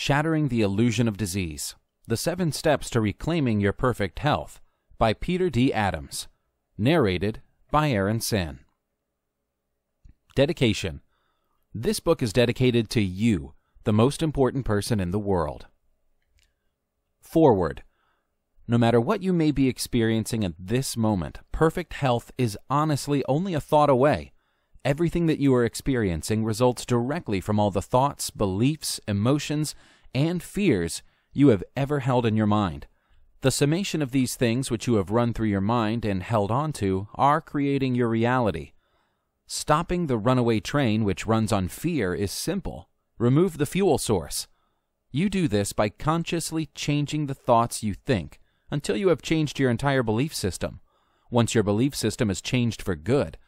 Shattering the Illusion of Disease The Seven Steps to Reclaiming Your Perfect Health by Peter D. Adams. Narrated by Aaron Sin. Dedication This book is dedicated to you, the most important person in the world. Foreword No matter what you may be experiencing at this moment, perfect health is honestly only a thought away. Everything that you are experiencing results directly from all the thoughts, beliefs, emotions, and fears you have ever held in your mind. The summation of these things which you have run through your mind and held on to are creating your reality. Stopping the runaway train which runs on fear is simple. Remove the fuel source. You do this by consciously changing the thoughts you think until you have changed your entire belief system. Once your belief system is changed for good,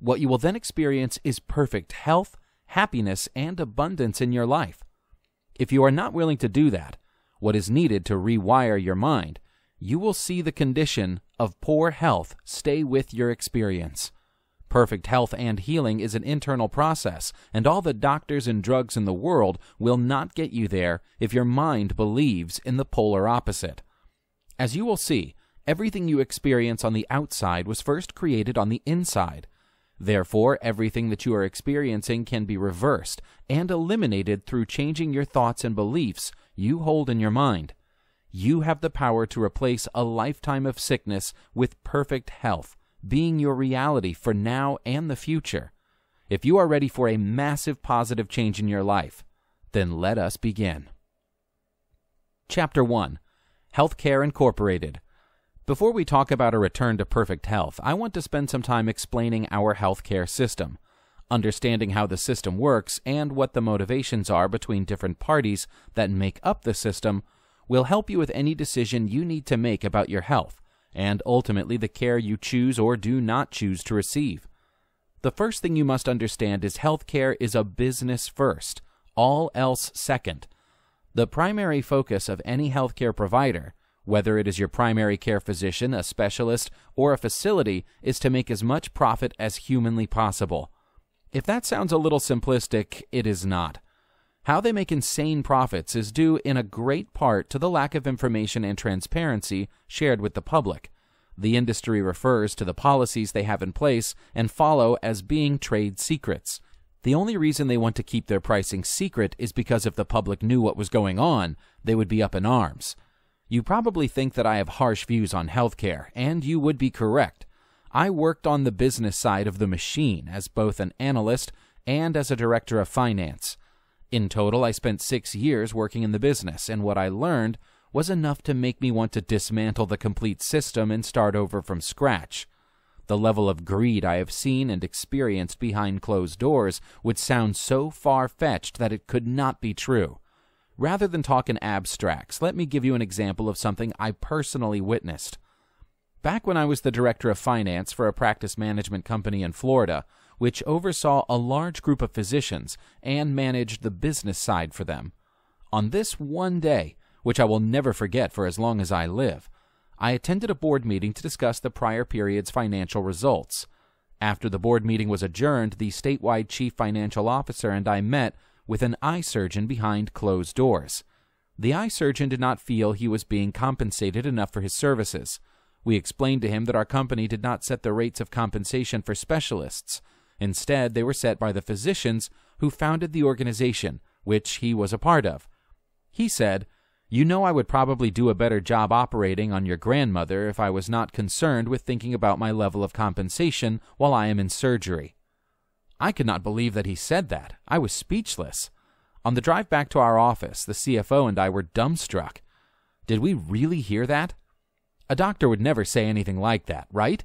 what you will then experience is perfect health, happiness, and abundance in your life. If you are not willing to do that, what is needed to rewire your mind, you will see the condition of poor health stay with your experience. Perfect health and healing is an internal process, and all the doctors and drugs in the world will not get you there if your mind believes in the polar opposite. As you will see, everything you experience on the outside was first created on the inside. Therefore, everything that you are experiencing can be reversed and eliminated through changing your thoughts and beliefs you hold in your mind. You have the power to replace a lifetime of sickness with perfect health, being your reality for now and the future. If you are ready for a massive positive change in your life, then let us begin. Chapter 1 Healthcare Incorporated before we talk about a return to perfect health, I want to spend some time explaining our healthcare system. Understanding how the system works and what the motivations are between different parties that make up the system will help you with any decision you need to make about your health and ultimately the care you choose or do not choose to receive. The first thing you must understand is healthcare is a business first, all else second. The primary focus of any healthcare provider whether it is your primary care physician, a specialist, or a facility, is to make as much profit as humanly possible. If that sounds a little simplistic, it is not. How they make insane profits is due in a great part to the lack of information and transparency shared with the public. The industry refers to the policies they have in place and follow as being trade secrets. The only reason they want to keep their pricing secret is because if the public knew what was going on, they would be up in arms. You probably think that I have harsh views on healthcare, and you would be correct. I worked on the business side of the machine as both an analyst and as a director of finance. In total, I spent six years working in the business, and what I learned was enough to make me want to dismantle the complete system and start over from scratch. The level of greed I have seen and experienced behind closed doors would sound so far fetched that it could not be true. Rather than talk in abstracts, let me give you an example of something I personally witnessed. Back when I was the director of finance for a practice management company in Florida, which oversaw a large group of physicians and managed the business side for them. On this one day, which I will never forget for as long as I live, I attended a board meeting to discuss the prior period's financial results. After the board meeting was adjourned, the statewide chief financial officer and I met with an eye surgeon behind closed doors. The eye surgeon did not feel he was being compensated enough for his services. We explained to him that our company did not set the rates of compensation for specialists. Instead, they were set by the physicians who founded the organization, which he was a part of. He said, You know, I would probably do a better job operating on your grandmother if I was not concerned with thinking about my level of compensation while I am in surgery. I could not believe that he said that. I was speechless. On the drive back to our office, the CFO and I were dumbstruck. Did we really hear that? A doctor would never say anything like that, right?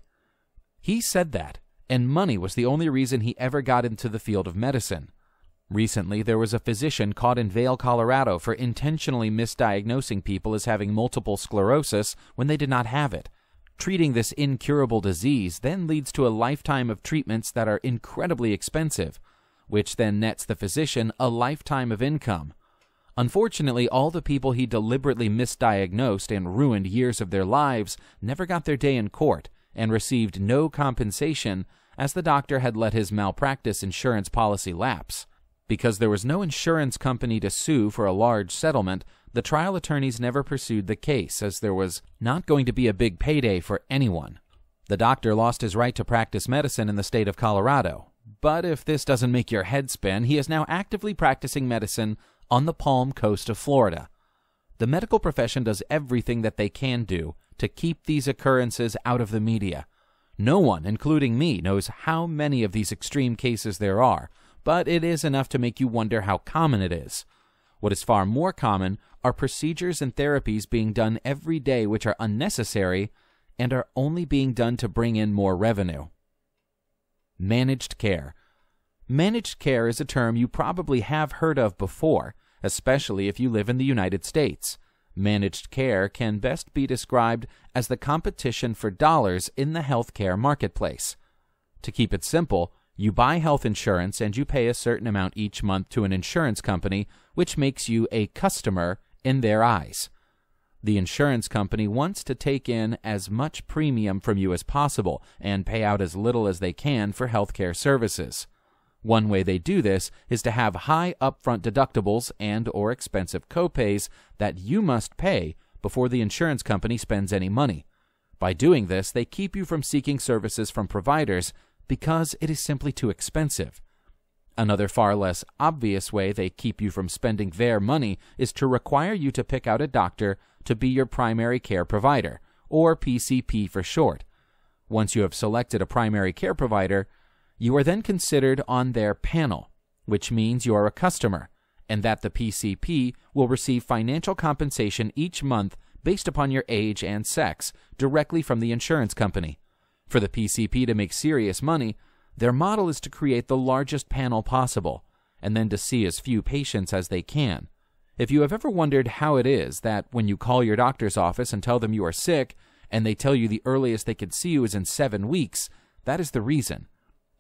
He said that, and money was the only reason he ever got into the field of medicine. Recently, there was a physician caught in Vail, Colorado for intentionally misdiagnosing people as having multiple sclerosis when they did not have it. Treating this incurable disease then leads to a lifetime of treatments that are incredibly expensive, which then nets the physician a lifetime of income. Unfortunately, all the people he deliberately misdiagnosed and ruined years of their lives never got their day in court and received no compensation as the doctor had let his malpractice insurance policy lapse. Because there was no insurance company to sue for a large settlement, the trial attorneys never pursued the case, as there was not going to be a big payday for anyone. The doctor lost his right to practice medicine in the state of Colorado. But if this doesn't make your head spin, he is now actively practicing medicine on the Palm Coast of Florida. The medical profession does everything that they can do to keep these occurrences out of the media. No one, including me, knows how many of these extreme cases there are, but it is enough to make you wonder how common it is. What is far more common are procedures and therapies being done every day which are unnecessary and are only being done to bring in more revenue. Managed care. Managed care is a term you probably have heard of before, especially if you live in the United States. Managed care can best be described as the competition for dollars in the healthcare marketplace. To keep it simple, you buy health insurance and you pay a certain amount each month to an insurance company, which makes you a customer in their eyes. The insurance company wants to take in as much premium from you as possible and pay out as little as they can for healthcare services. One way they do this is to have high upfront deductibles and or expensive copays that you must pay before the insurance company spends any money. By doing this, they keep you from seeking services from providers because it is simply too expensive. Another far less obvious way they keep you from spending their money is to require you to pick out a doctor to be your primary care provider, or PCP for short. Once you have selected a primary care provider, you are then considered on their panel, which means you are a customer, and that the PCP will receive financial compensation each month based upon your age and sex directly from the insurance company. For the PCP to make serious money, their model is to create the largest panel possible, and then to see as few patients as they can. If you have ever wondered how it is that when you call your doctor's office and tell them you are sick, and they tell you the earliest they could see you is in seven weeks, that is the reason.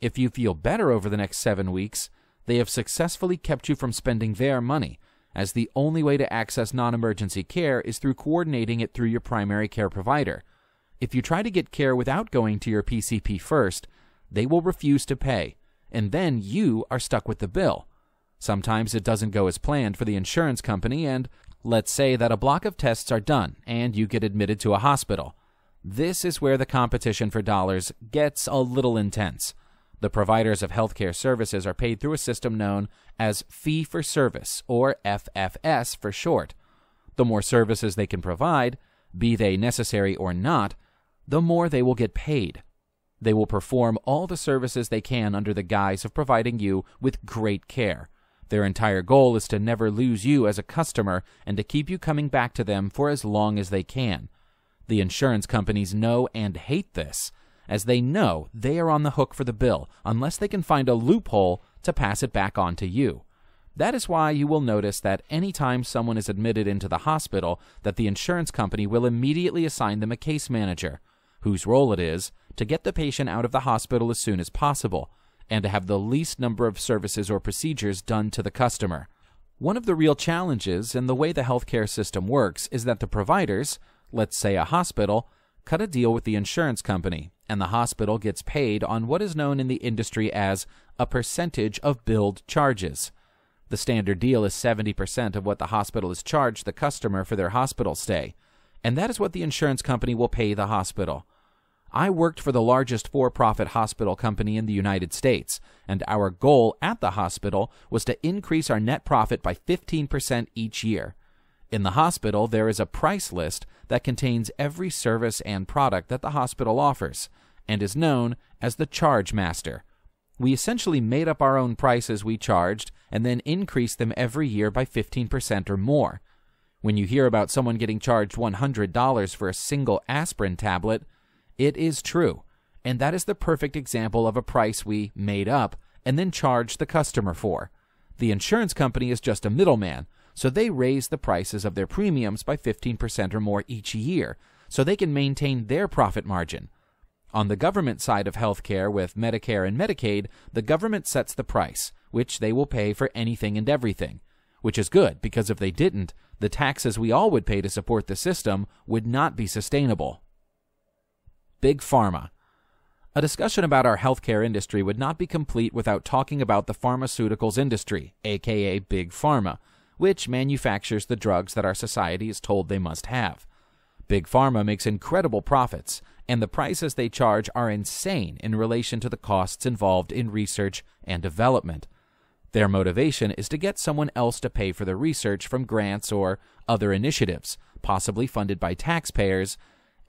If you feel better over the next seven weeks, they have successfully kept you from spending their money, as the only way to access non emergency care is through coordinating it through your primary care provider. If you try to get care without going to your PCP first, they will refuse to pay, and then you are stuck with the bill. Sometimes it doesn't go as planned for the insurance company, and let's say that a block of tests are done and you get admitted to a hospital. This is where the competition for dollars gets a little intense. The providers of healthcare services are paid through a system known as fee for service, or FFS for short. The more services they can provide, be they necessary or not, the more they will get paid. They will perform all the services they can under the guise of providing you with great care. Their entire goal is to never lose you as a customer and to keep you coming back to them for as long as they can. The insurance companies know and hate this, as they know they are on the hook for the bill unless they can find a loophole to pass it back on to you. That is why you will notice that any time someone is admitted into the hospital that the insurance company will immediately assign them a case manager whose role it is to get the patient out of the hospital as soon as possible and to have the least number of services or procedures done to the customer. One of the real challenges in the way the healthcare system works is that the providers, let's say a hospital, cut a deal with the insurance company, and the hospital gets paid on what is known in the industry as a percentage of billed charges. The standard deal is 70% of what the hospital has charged the customer for their hospital stay, and that is what the insurance company will pay the hospital. I worked for the largest for profit hospital company in the United States, and our goal at the hospital was to increase our net profit by 15% each year. In the hospital, there is a price list that contains every service and product that the hospital offers, and is known as the Charge Master. We essentially made up our own prices we charged and then increased them every year by 15% or more. When you hear about someone getting charged $100 for a single aspirin tablet, it is true, and that is the perfect example of a price we made up and then charged the customer for. The insurance company is just a middleman, so they raise the prices of their premiums by 15% or more each year so they can maintain their profit margin. On the government side of healthcare with Medicare and Medicaid, the government sets the price, which they will pay for anything and everything, which is good because if they didn't, the taxes we all would pay to support the system would not be sustainable. Big Pharma. A discussion about our healthcare industry would not be complete without talking about the pharmaceuticals industry, aka Big Pharma, which manufactures the drugs that our society is told they must have. Big Pharma makes incredible profits, and the prices they charge are insane in relation to the costs involved in research and development. Their motivation is to get someone else to pay for the research from grants or other initiatives, possibly funded by taxpayers,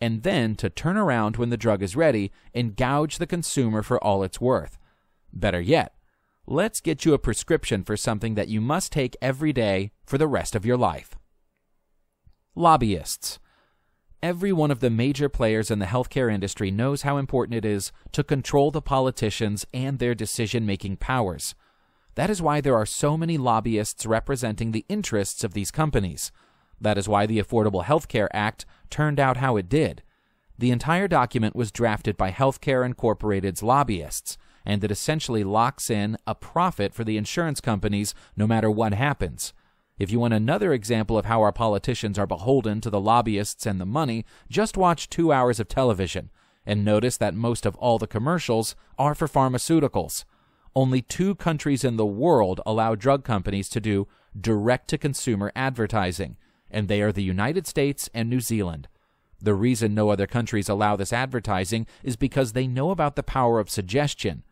and then to turn around when the drug is ready and gouge the consumer for all it's worth. Better yet, let's get you a prescription for something that you must take every day for the rest of your life. Lobbyists. Every one of the major players in the healthcare industry knows how important it is to control the politicians and their decision making powers. That is why there are so many lobbyists representing the interests of these companies. That is why the Affordable Health Care Act turned out how it did. The entire document was drafted by Healthcare Incorporated's lobbyists, and it essentially locks in a profit for the insurance companies no matter what happens. If you want another example of how our politicians are beholden to the lobbyists and the money, just watch two hours of television and notice that most of all the commercials are for pharmaceuticals. Only two countries in the world allow drug companies to do direct to consumer advertising and they are the United States and New Zealand. The reason no other countries allow this advertising is because they know about the power of suggestion.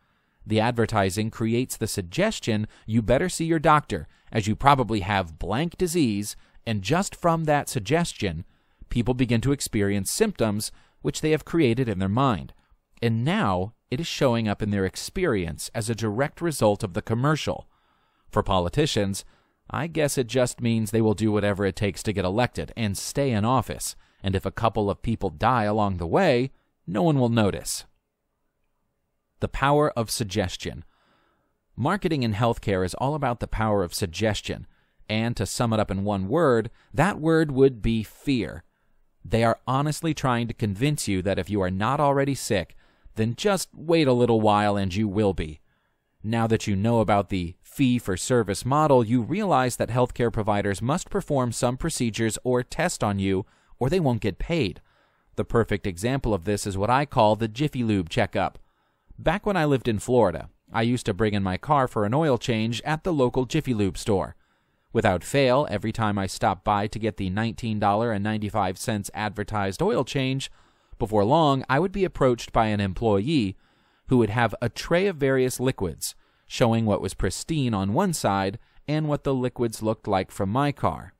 The advertising creates the suggestion you better see your doctor, as you probably have blank disease, and just from that suggestion, people begin to experience symptoms which they have created in their mind. And now it is showing up in their experience as a direct result of the commercial. For politicians, I guess it just means they will do whatever it takes to get elected and stay in office, and if a couple of people die along the way, no one will notice. The power of suggestion. Marketing in healthcare is all about the power of suggestion, and to sum it up in one word, that word would be fear. They are honestly trying to convince you that if you are not already sick, then just wait a little while and you will be. Now that you know about the fee for service model, you realize that healthcare providers must perform some procedures or test on you, or they won't get paid. The perfect example of this is what I call the Jiffy Lube checkup. Back when I lived in Florida, I used to bring in my car for an oil change at the local Jiffy Lube store. Without fail, every time I stopped by to get the $19.95 advertised oil change, before long I would be approached by an employee who would have a tray of various liquids, showing what was pristine on one side and what the liquids looked like from my car.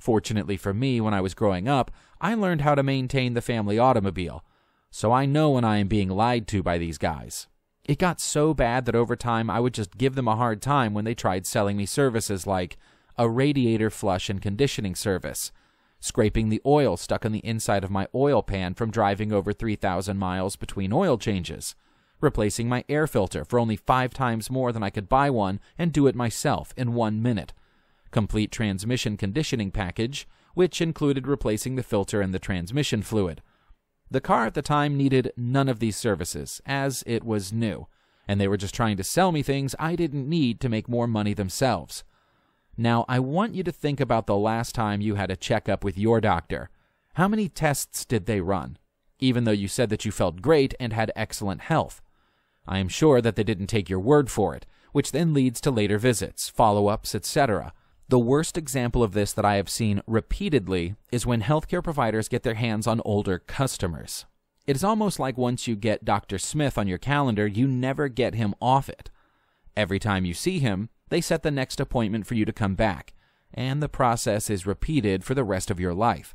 Fortunately for me, when I was growing up, I learned how to maintain the family automobile, so I know when I am being lied to by these guys. It got so bad that over time I would just give them a hard time when they tried selling me services like a radiator flush and conditioning service, scraping the oil stuck on the inside of my oil pan from driving over 3,000 miles between oil changes, replacing my air filter for only five times more than I could buy one and do it myself in one minute. Complete transmission conditioning package, which included replacing the filter and the transmission fluid. The car at the time needed none of these services, as it was new, and they were just trying to sell me things I didn't need to make more money themselves. Now, I want you to think about the last time you had a checkup with your doctor. How many tests did they run? Even though you said that you felt great and had excellent health. I am sure that they didn't take your word for it, which then leads to later visits, follow ups, etc. The worst example of this that I have seen repeatedly is when healthcare providers get their hands on older customers. It is almost like once you get Dr. Smith on your calendar, you never get him off it. Every time you see him, they set the next appointment for you to come back, and the process is repeated for the rest of your life.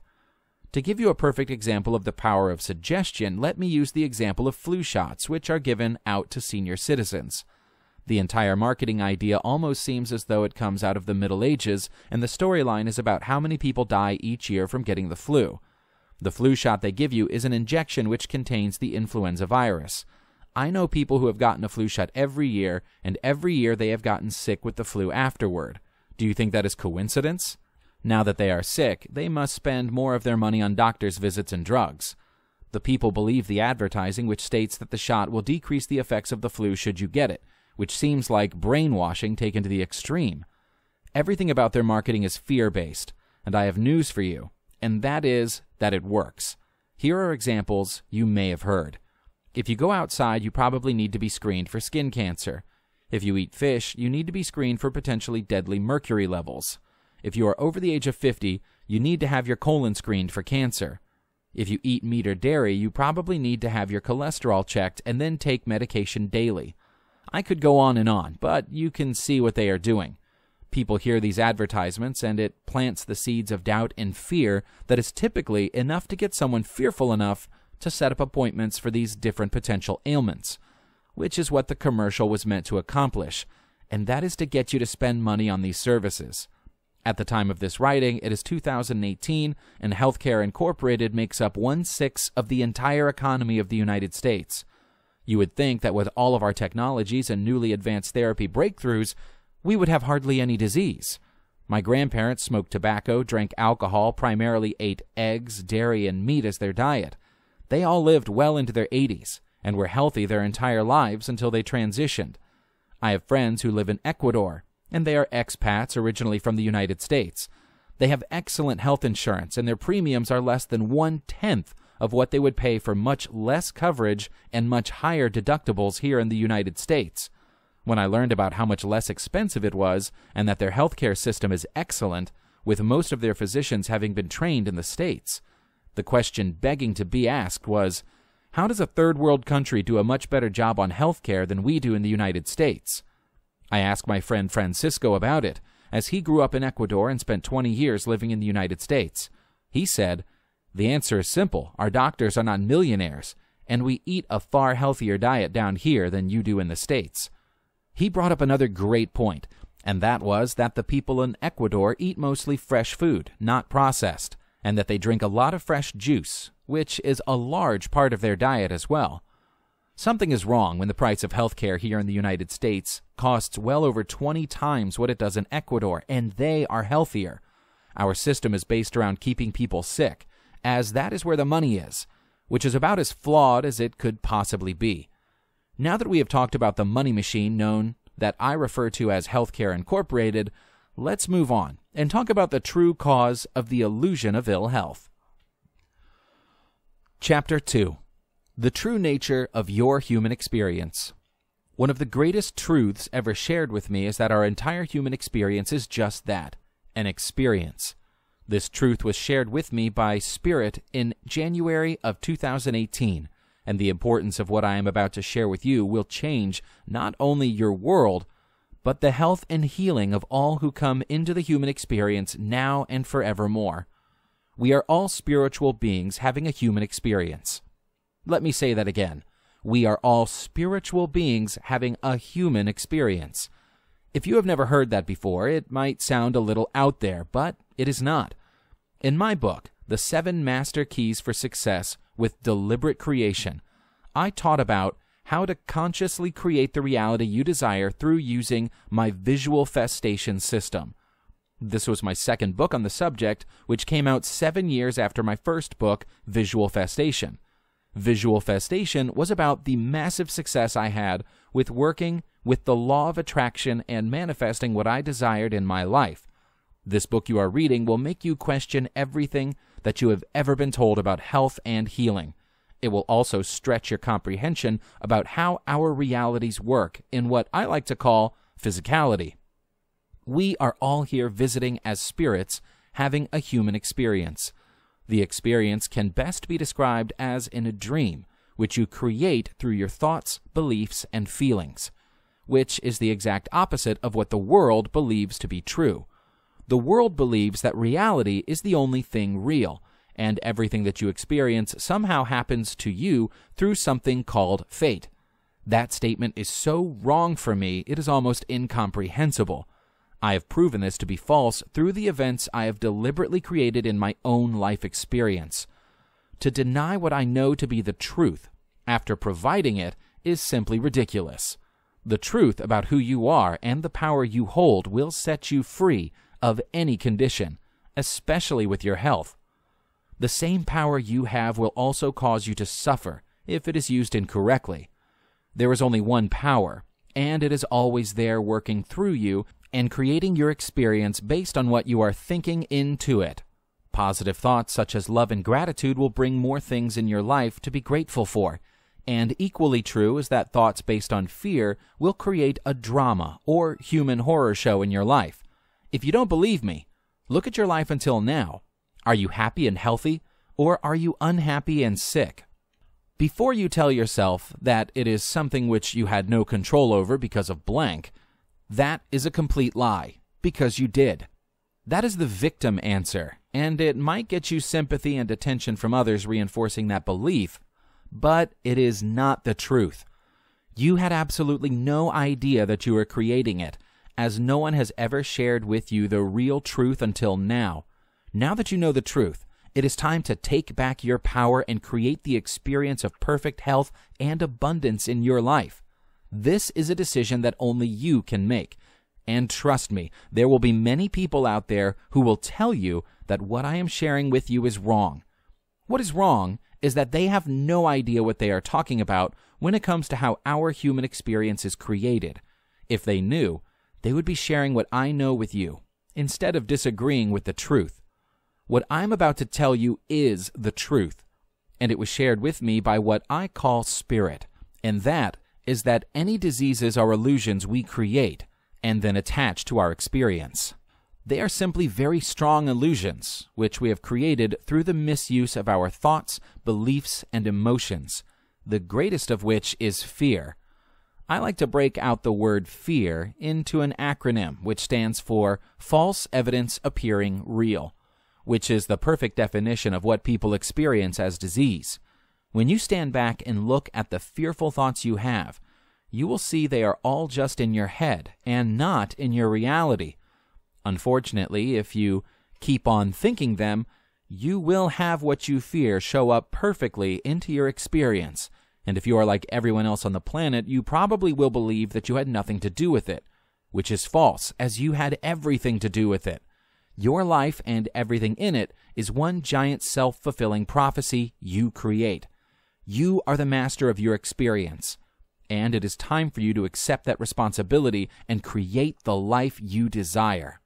To give you a perfect example of the power of suggestion, let me use the example of flu shots, which are given out to senior citizens. The entire marketing idea almost seems as though it comes out of the Middle Ages, and the storyline is about how many people die each year from getting the flu. The flu shot they give you is an injection which contains the influenza virus. I know people who have gotten a flu shot every year, and every year they have gotten sick with the flu afterward. Do you think that is coincidence? Now that they are sick, they must spend more of their money on doctor's visits and drugs. The people believe the advertising which states that the shot will decrease the effects of the flu should you get it, which seems like brainwashing taken to the extreme. Everything about their marketing is fear based, and I have news for you, and that is that it works. Here are examples you may have heard. If you go outside, you probably need to be screened for skin cancer. If you eat fish, you need to be screened for potentially deadly mercury levels. If you are over the age of 50, you need to have your colon screened for cancer. If you eat meat or dairy, you probably need to have your cholesterol checked and then take medication daily. I could go on and on, but you can see what they are doing. People hear these advertisements and it plants the seeds of doubt and fear that is typically enough to get someone fearful enough to set up appointments for these different potential ailments, which is what the commercial was meant to accomplish, and that is to get you to spend money on these services. At the time of this writing, it is 2018, and Healthcare Incorporated makes up one sixth of the entire economy of the United States. You would think that with all of our technologies and newly advanced therapy breakthroughs, we would have hardly any disease. My grandparents smoked tobacco, drank alcohol, primarily ate eggs, dairy, and meat as their diet. They all lived well into their 80s and were healthy their entire lives until they transitioned. I have friends who live in Ecuador, and they are expats originally from the United States. They have excellent health insurance, and their premiums are less than one tenth of what they would pay for much less coverage and much higher deductibles here in the United States. When I learned about how much less expensive it was and that their healthcare system is excellent, with most of their physicians having been trained in the States, the question begging to be asked was how does a third world country do a much better job on healthcare than we do in the United States? I asked my friend Francisco about it, as he grew up in Ecuador and spent 20 years living in the United States. He said, The answer is simple. Our doctors are not millionaires, and we eat a far healthier diet down here than you do in the States. He brought up another great point, and that was that the people in Ecuador eat mostly fresh food, not processed, and that they drink a lot of fresh juice, which is a large part of their diet as well. Something is wrong when the price of healthcare here in the United States costs well over 20 times what it does in Ecuador, and they are healthier. Our system is based around keeping people sick, as that is where the money is, which is about as flawed as it could possibly be. Now that we have talked about the money machine known that I refer to as Healthcare Incorporated, let's move on and talk about the true cause of the illusion of ill health. Chapter 2 The True Nature of Your Human Experience. One of the greatest truths ever shared with me is that our entire human experience is just that an experience. This truth was shared with me by Spirit in January of 2018 and the importance of what I am about to share with you will change not only your world, but the health and healing of all who come into the human experience now and forevermore. We are all spiritual beings having a human experience. Let me say that again. We are all spiritual beings having a human experience. If you have never heard that before, it might sound a little out there, but it is not. In my book, The Seven Master Keys for Success, with deliberate creation, I taught about how to consciously create the reality you desire through using my Visualfestation system. This was my second book on the subject, which came out seven years after my first book, Visualfestation. Visualfestation was about the massive success I had with working with the law of attraction and manifesting what I desired in my life. This book you are reading will make you question everything that you have ever been told about health and healing. It will also stretch your comprehension about how our realities work in what I like to call physicality. We are all here visiting as spirits having a human experience. The experience can best be described as in a dream, which you create through your thoughts, beliefs, and feelings, which is the exact opposite of what the world believes to be true. The world believes that reality is the only thing real, and everything that you experience somehow happens to you through something called fate. That statement is so wrong for me, it is almost incomprehensible. I have proven this to be false through the events I have deliberately created in my own life experience. To deny what I know to be the truth after providing it is simply ridiculous. The truth about who you are and the power you hold will set you free of any condition, especially with your health. The same power you have will also cause you to suffer if it is used incorrectly. There is only one power, and it is always there working through you and creating your experience based on what you are thinking into it. Positive thoughts such as love and gratitude will bring more things in your life to be grateful for. And equally true is that thoughts based on fear will create a drama or human horror show in your life. If you don't believe me, look at your life until now. Are you happy and healthy, or are you unhappy and sick? Before you tell yourself that it is something which you had no control over because of blank, that is a complete lie, because you did. That is the victim answer, and it might get you sympathy and attention from others reinforcing that belief, but it is not the truth. You had absolutely no idea that you were creating it, as no one has ever shared with you the real truth until now. Now that you know the truth, it is time to take back your power and create the experience of perfect health and abundance in your life. This is a decision that only you can make. And trust me, there will be many people out there who will tell you that what I am sharing with you is wrong. What is wrong is that they have no idea what they are talking about when it comes to how our human experience is created. If they knew, they would be sharing what I know with you, instead of disagreeing with the truth. What I'm about to tell you is the truth, and it was shared with me by what I call spirit, and that is that any diseases are illusions we create and then attach to our experience. They are simply very strong illusions, which we have created through the misuse of our thoughts, beliefs, and emotions, the greatest of which is fear. I like to break out the word fear into an acronym which stands for False Evidence Appearing Real, which is the perfect definition of what people experience as disease. When you stand back and look at the fearful thoughts you have, you will see they are all just in your head and not in your reality. Unfortunately, if you keep on thinking them, you will have what you fear show up perfectly into your experience. And if you are like everyone else on the planet, you probably will believe that you had nothing to do with it, which is false, as you had everything to do with it. Your life and everything in it is one giant self fulfilling prophecy you create. You are the master of your experience and it is time for you to accept that responsibility and create the life you desire.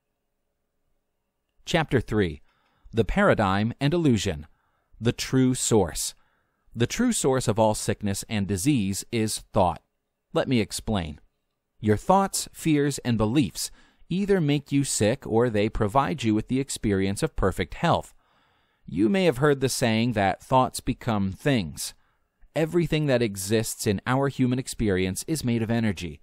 Chapter 3 The Paradigm and Illusion The True Source. The true source of all sickness and disease is thought. Let me explain. Your thoughts, fears, and beliefs either make you sick or they provide you with the experience of perfect health. You may have heard the saying that thoughts become things. Everything that exists in our human experience is made of energy.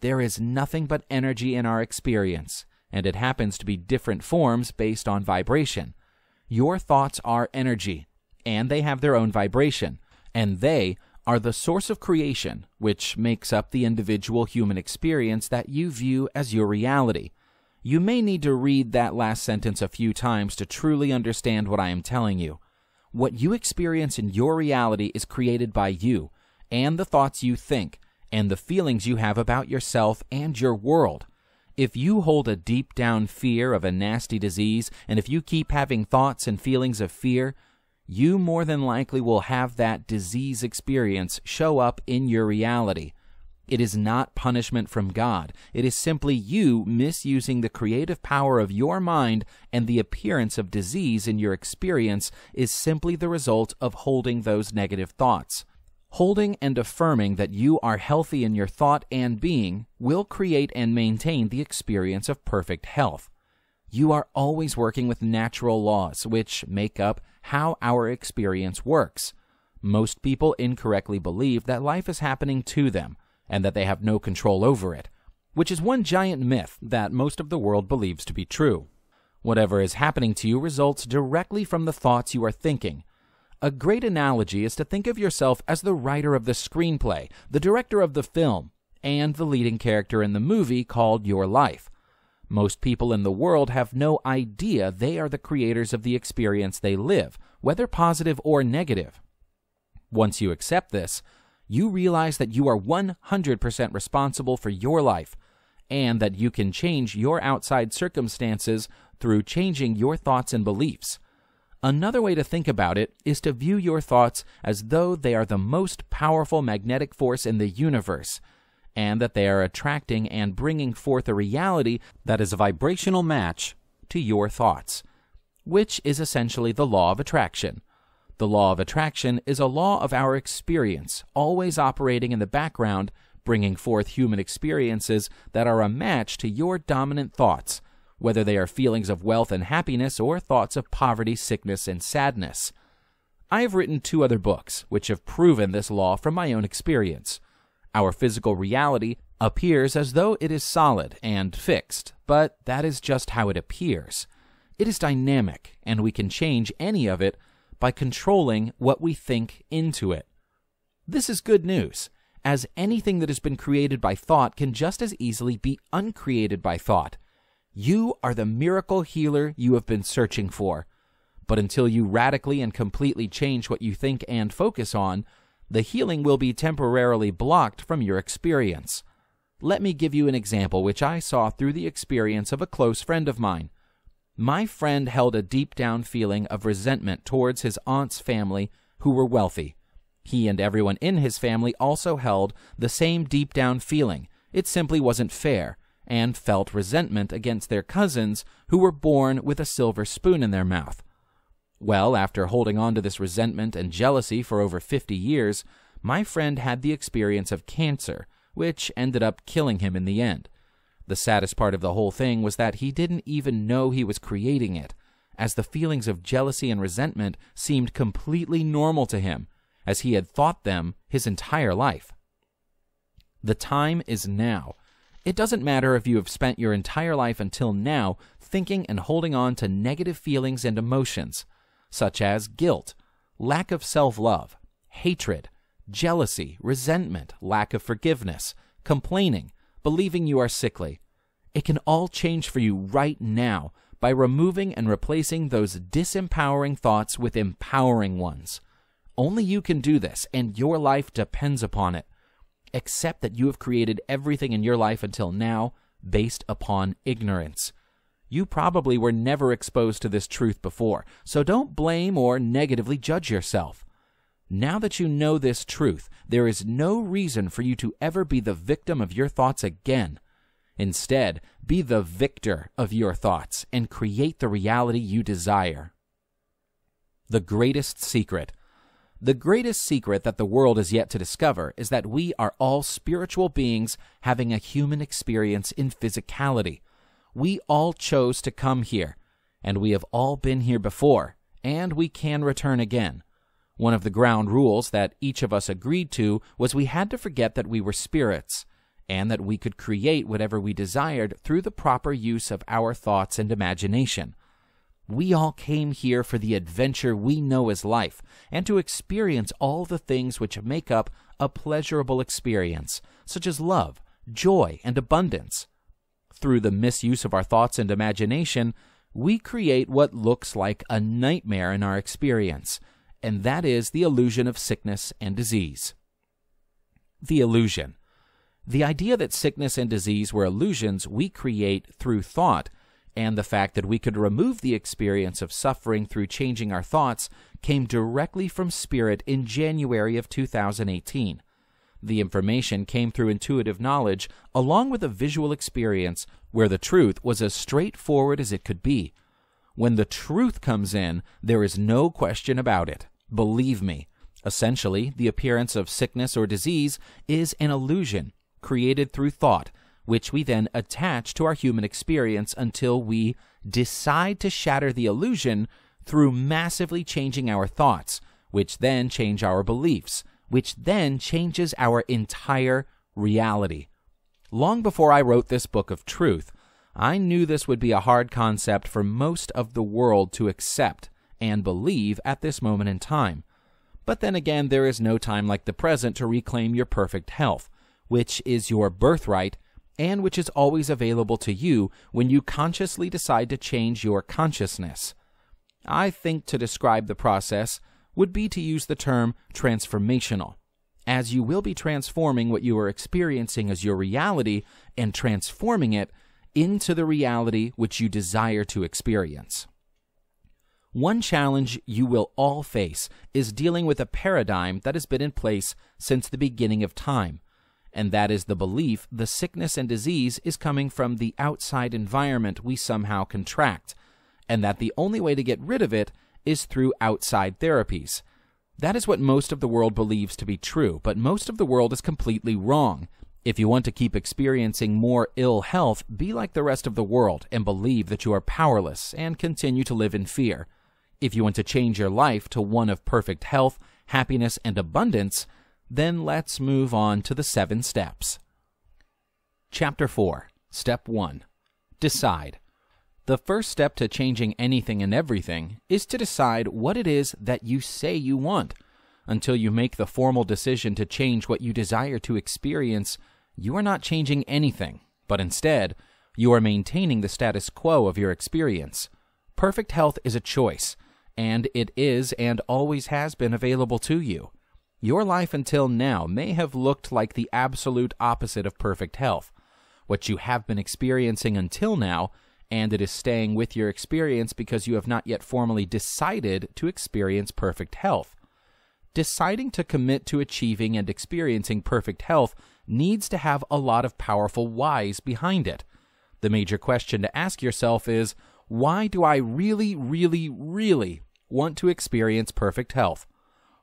There is nothing but energy in our experience, and it happens to be different forms based on vibration. Your thoughts are energy, and they have their own vibration, and they are the source of creation, which makes up the individual human experience that you view as your reality. You may need to read that last sentence a few times to truly understand what I am telling you. What you experience in your reality is created by you, and the thoughts you think, and the feelings you have about yourself and your world. If you hold a deep down fear of a nasty disease, and if you keep having thoughts and feelings of fear, you more than likely will have that disease experience show up in your reality. It is not punishment from God. It is simply you misusing the creative power of your mind, and the appearance of disease in your experience is simply the result of holding those negative thoughts. Holding and affirming that you are healthy in your thought and being will create and maintain the experience of perfect health. You are always working with natural laws which make up how our experience works. Most people incorrectly believe that life is happening to them and that they have no control over it, which is one giant myth that most of the world believes to be true. Whatever is happening to you results directly from the thoughts you are thinking. A great analogy is to think of yourself as the writer of the screenplay, the director of the film, and the leading character in the movie called Your Life. Most people in the world have no idea they are the creators of the experience they live, whether positive or negative. Once you accept this, you realize that you are 100% responsible for your life and that you can change your outside circumstances through changing your thoughts and beliefs. Another way to think about it is to view your thoughts as though they are the most powerful magnetic force in the universe, and that they are attracting and bringing forth a reality that is a vibrational match to your thoughts, which is essentially the law of attraction. The law of attraction is a law of our experience, always operating in the background, bringing forth human experiences that are a match to your dominant thoughts, whether they are feelings of wealth and happiness or thoughts of poverty, sickness, and sadness. I have written two other books which have proven this law from my own experience. Our physical reality appears as though it is solid and fixed, but that is just how it appears. It is dynamic, and we can change any of it by controlling what we think into it. This is good news, as anything that has been created by thought can just as easily be uncreated by thought. You are the miracle healer you have been searching for. But until you radically and completely change what you think and focus on, the healing will be temporarily blocked from your experience. Let me give you an example which I saw through the experience of a close friend of mine. My friend held a deep down feeling of resentment towards his aunt's family, who were wealthy. He and everyone in his family also held the same deep down feeling. It simply wasn't fair, and felt resentment against their cousins who were born with a silver spoon in their mouth. Well, after holding on to this resentment and jealousy for over 50 years, my friend had the experience of cancer, which ended up killing him in the end. The saddest part of the whole thing was that he didn't even know he was creating it, as the feelings of jealousy and resentment seemed completely normal to him, as he had thought them his entire life. The time is now. It doesn't matter if you have spent your entire life until now thinking and holding on to negative feelings and emotions, such as guilt, lack of self love, hatred, jealousy, resentment, lack of forgiveness, complaining, believing you are sickly. It can all change for you right now by removing and replacing those disempowering thoughts with empowering ones. Only you can do this, and your life depends upon it. Accept that you have created everything in your life until now based upon ignorance. You probably were never exposed to this truth before, so don't blame or negatively judge yourself. Now that you know this truth, there is no reason for you to ever be the victim of your thoughts again. Instead, be the victor of your thoughts and create the reality you desire. The greatest secret. The greatest secret that the world is yet to discover is that we are all spiritual beings having a human experience in physicality. We all chose to come here, and we have all been here before, and we can return again. One of the ground rules that each of us agreed to was we had to forget that we were spirits, and that we could create whatever we desired through the proper use of our thoughts and imagination. We all came here for the adventure we know as life, and to experience all the things which make up a pleasurable experience, such as love, joy, and abundance. Through the misuse of our thoughts and imagination, we create what looks like a nightmare in our experience, and that is the illusion of sickness and disease. The illusion. The idea that sickness and disease were illusions we create through thought, and the fact that we could remove the experience of suffering through changing our thoughts came directly from Spirit in January of 2018. The information came through intuitive knowledge along with a visual experience where the truth was as straightforward as it could be. When the truth comes in, there is no question about it. Believe me. Essentially, the appearance of sickness or disease is an illusion created through thought, which we then attach to our human experience until we decide to shatter the illusion through massively changing our thoughts, which then change our beliefs, which then changes our entire reality. Long before I wrote this book of truth, I knew this would be a hard concept for most of the world to accept and believe at this moment in time. But then again, there is no time like the present to reclaim your perfect health, which is your birthright and which is always available to you when you consciously decide to change your consciousness. I think to describe the process would be to use the term transformational, as you will be transforming what you are experiencing as your reality and transforming it into the reality which you desire to experience. One challenge you will all face is dealing with a paradigm that has been in place since the beginning of time, and that is the belief the sickness and disease is coming from the outside environment we somehow contract, and that the only way to get rid of it is through outside therapies, That is what most of the world believes to be true, but most of the world is completely wrong. If you want to keep experiencing more ill health, be like the rest of the world and believe that you are powerless and continue to live in fear. If you want to change your life to one of perfect health, happiness, and abundance, then let's move on to the seven steps. Chapter 4 Step 1 Decide. The first step to changing anything and everything is to decide what it is that you say you want. Until you make the formal decision to change what you desire to experience, you are not changing anything, but instead, you are maintaining the status quo of your experience. Perfect health is a choice, and it is and always has been available to you. Your life until now may have looked like the absolute opposite of perfect health. What you have been experiencing until now and it is staying with your experience because you have not yet formally decided to experience perfect health. Deciding to commit to achieving and experiencing perfect health needs to have a lot of powerful whys behind it. The major question to ask yourself is why do I really, really, really want to experience perfect health?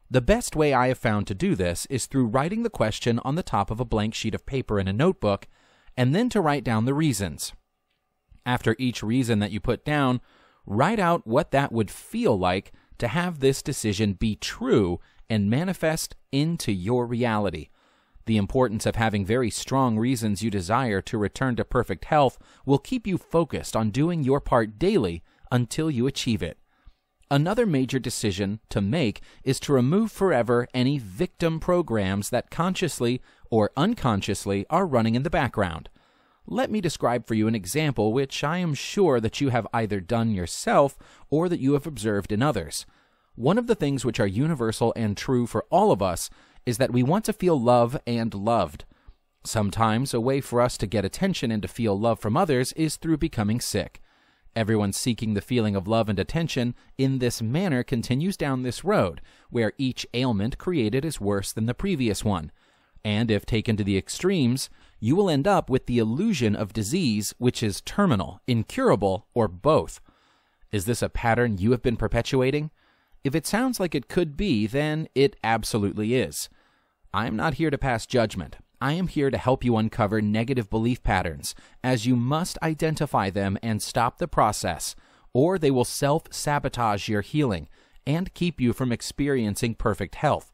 The best way I have found to do this is through writing the question on the top of a blank sheet of paper in a notebook and then to write down the reasons. After each reason that you put down, write out what that would feel like to have this decision be true and manifest into your reality. The importance of having very strong reasons you desire to return to perfect health will keep you focused on doing your part daily until you achieve it. Another major decision to make is to remove forever any victim programs that consciously or unconsciously are running in the background. Let me describe for you an example which I am sure that you have either done yourself or that you have observed in others. One of the things which are universal and true for all of us is that we want to feel love and loved. Sometimes a way for us to get attention and to feel love from others is through becoming sick. Everyone seeking the feeling of love and attention in this manner continues down this road, where each ailment created is worse than the previous one. And if taken to the extremes, you will end up with the illusion of disease which is terminal, incurable, or both. Is this a pattern you have been perpetuating? If it sounds like it could be, then it absolutely is. I am not here to pass judgment. I am here to help you uncover negative belief patterns, as you must identify them and stop the process, or they will self sabotage your healing and keep you from experiencing perfect health.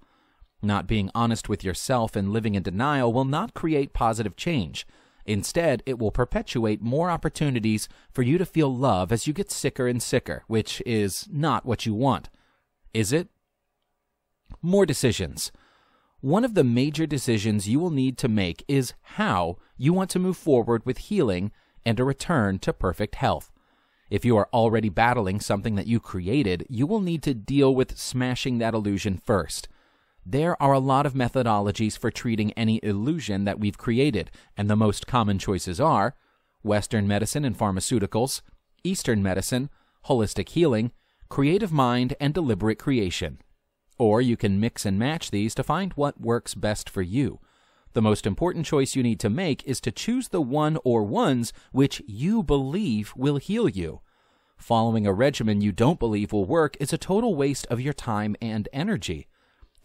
Not being honest with yourself and living in denial will not create positive change. Instead, it will perpetuate more opportunities for you to feel love as you get sicker and sicker, which is not what you want. Is it? More decisions. One of the major decisions you will need to make is how you want to move forward with healing and a return to perfect health. If you are already battling something that you created, you will need to deal with smashing that illusion first. There are a lot of methodologies for treating any illusion that we've created, and the most common choices are Western medicine and pharmaceuticals, Eastern medicine, holistic healing, creative mind, and deliberate creation. Or you can mix and match these to find what works best for you. The most important choice you need to make is to choose the one or ones which you believe will heal you. Following a regimen you don't believe will work is a total waste of your time and energy.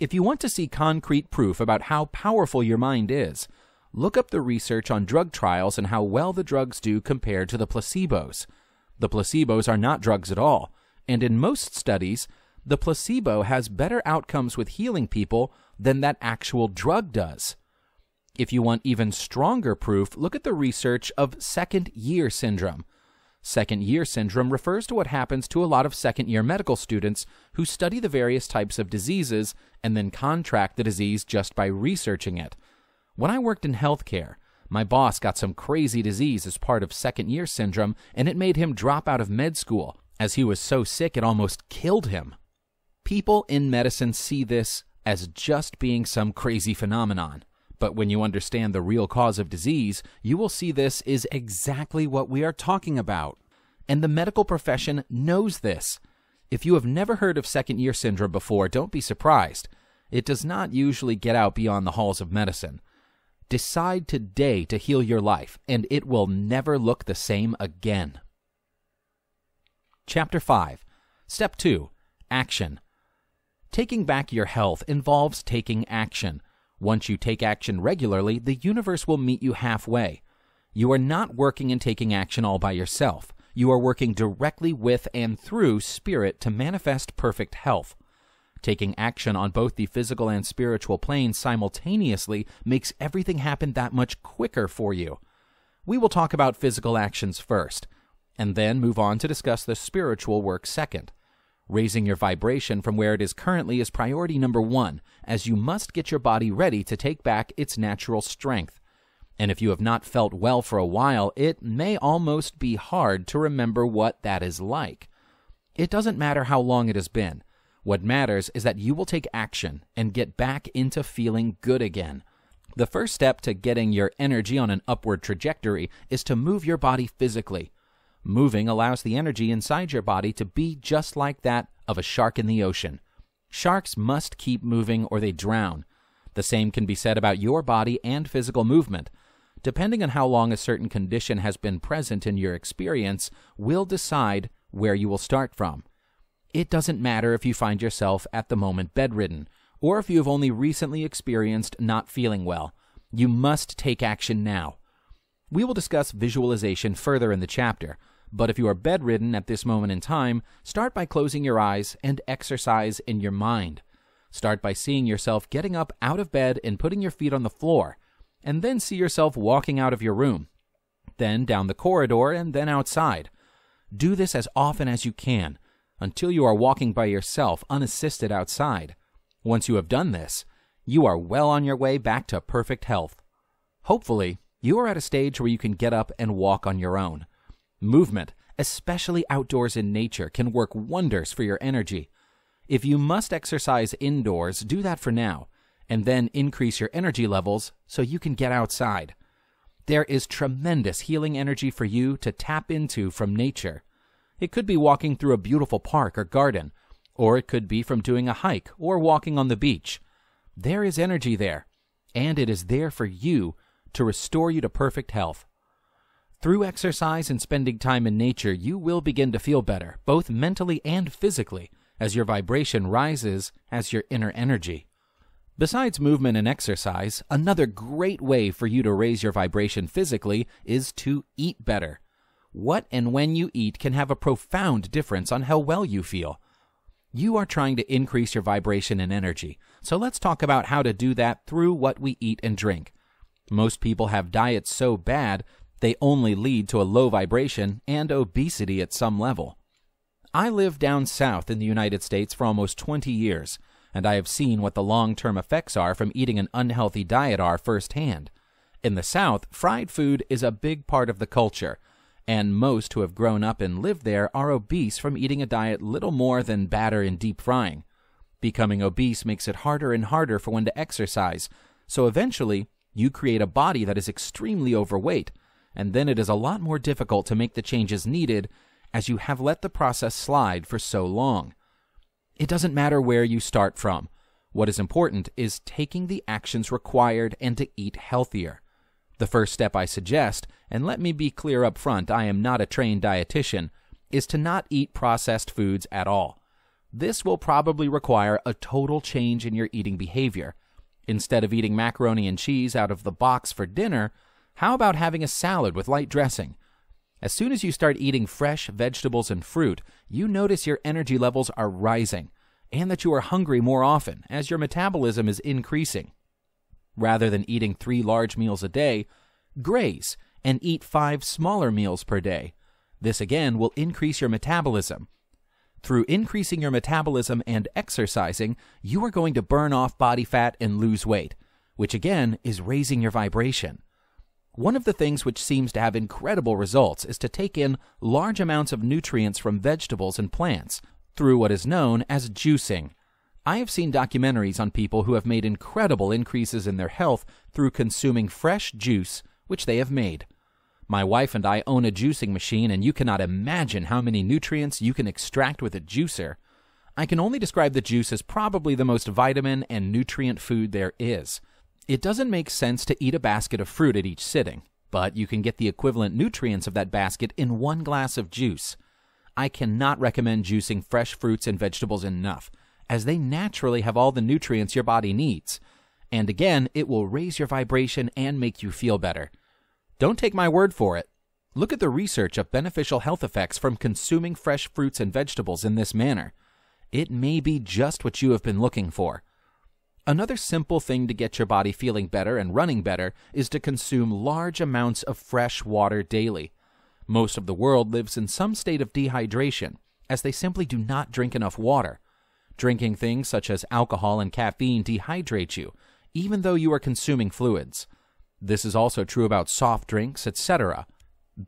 If you want to see concrete proof about how powerful your mind is, look up the research on drug trials and how well the drugs do compared to the placebos. The placebos are not drugs at all, and in most studies, the placebo has better outcomes with healing people than that actual drug does. If you want even stronger proof, look at the research of second year syndrome. Second year syndrome refers to what happens to a lot of second year medical students who study the various types of diseases and then contract the disease just by researching it. When I worked in healthcare, my boss got some crazy disease as part of second year syndrome, and it made him drop out of med school, as he was so sick it almost killed him. People in medicine see this as just being some crazy phenomenon. But when you understand the real cause of disease, you will see this is exactly what we are talking about. And the medical profession knows this. If you have never heard of second year syndrome before, don't be surprised. It does not usually get out beyond the halls of medicine. Decide today to heal your life, and it will never look the same again. Chapter 5 Step 2 Action Taking back your health involves taking action. Once you take action regularly, the universe will meet you halfway. You are not working and taking action all by yourself. You are working directly with and through spirit to manifest perfect health. Taking action on both the physical and spiritual plane simultaneously makes everything happen that much quicker for you. We will talk about physical actions first, and then move on to discuss the spiritual work second. Raising your vibration from where it is currently is priority number one, as you must get your body ready to take back its natural strength. And if you have not felt well for a while, it may almost be hard to remember what that is like. It doesn't matter how long it has been. What matters is that you will take action and get back into feeling good again. The first step to getting your energy on an upward trajectory is to move your body physically. Moving allows the energy inside your body to be just like that of a shark in the ocean. Sharks must keep moving or they drown. The same can be said about your body and physical movement. Depending on how long a certain condition has been present in your experience, will decide where you will start from. It doesn't matter if you find yourself at the moment bedridden, or if you have only recently experienced not feeling well. You must take action now. We will discuss visualization further in the chapter, but if you are bedridden at this moment in time, start by closing your eyes and exercise in your mind. Start by seeing yourself getting up out of bed and putting your feet on the floor, and then see yourself walking out of your room, then down the corridor, and then outside. Do this as often as you can until you are walking by yourself unassisted outside. Once you have done this, you are well on your way back to perfect health. Hopefully, you are at a stage where you can get up and walk on your own. Movement, especially outdoors in nature, can work wonders for your energy. If you must exercise indoors, do that for now, and then increase your energy levels so you can get outside. There is tremendous healing energy for you to tap into from nature. It could be walking through a beautiful park or garden, or it could be from doing a hike or walking on the beach. There is energy there, and it is there for you to restore you to perfect health. Through exercise and spending time in nature, you will begin to feel better, both mentally and physically, as your vibration rises as your inner energy. Besides movement and exercise, another great way for you to raise your vibration physically is to eat better. What and when you eat can have a profound difference on how well you feel. You are trying to increase your vibration and energy, so let's talk about how to do that through what we eat and drink. Most people have diets so bad they only lead to a low vibration and obesity at some level. I lived down south in the United States for almost 20 years, and I have seen what the long term effects are from eating an unhealthy diet are firsthand. In the South, fried food is a big part of the culture, and most who have grown up and lived there are obese from eating a diet little more than batter and deep frying. Becoming obese makes it harder and harder for one to exercise, so eventually you create a body that is extremely overweight, and then it is a lot more difficult to make the changes needed as you have let the process slide for so long. It doesn't matter where you start from. What is important is taking the actions required and to eat healthier. The first step I suggest, and let me be clear up front, I am not a trained dietitian, is to not eat processed foods at all. This will probably require a total change in your eating behavior. Instead of eating macaroni and cheese out of the box for dinner, how about having a salad with light dressing? As soon as you start eating fresh vegetables and fruit, you notice your energy levels are rising and that you are hungry more often as your metabolism is increasing. Rather than eating three large meals a day, graze and eat five smaller meals per day. This again will increase your metabolism. Through increasing your metabolism and exercising, you are going to burn off body fat and lose weight, which again is raising your vibration. One of the things which seems to have incredible results is to take in large amounts of nutrients from vegetables and plants through what is known as juicing. I have seen documentaries on people who have made incredible increases in their health through consuming fresh juice which they have made. My wife and I own a juicing machine, and you cannot imagine how many nutrients you can extract with a juicer. I can only describe the juice as probably the most vitamin and nutrient food there is. It doesn't make sense to eat a basket of fruit at each sitting, but you can get the equivalent nutrients of that basket in one glass of juice. I cannot recommend juicing fresh fruits and vegetables enough, as they naturally have all the nutrients your body needs. And again, it will raise your vibration and make you feel better. Don't take my word for it. Look at the research of beneficial health effects from consuming fresh fruits and vegetables in this manner. It may be just what you have been looking for. Another simple thing to get your body feeling better and running better is to consume large amounts of fresh water daily. Most of the world lives in some state of dehydration, as they simply do not drink enough water. Drinking things such as alcohol and caffeine dehydrate you, even though you are consuming fluids. This is also true about soft drinks, etc.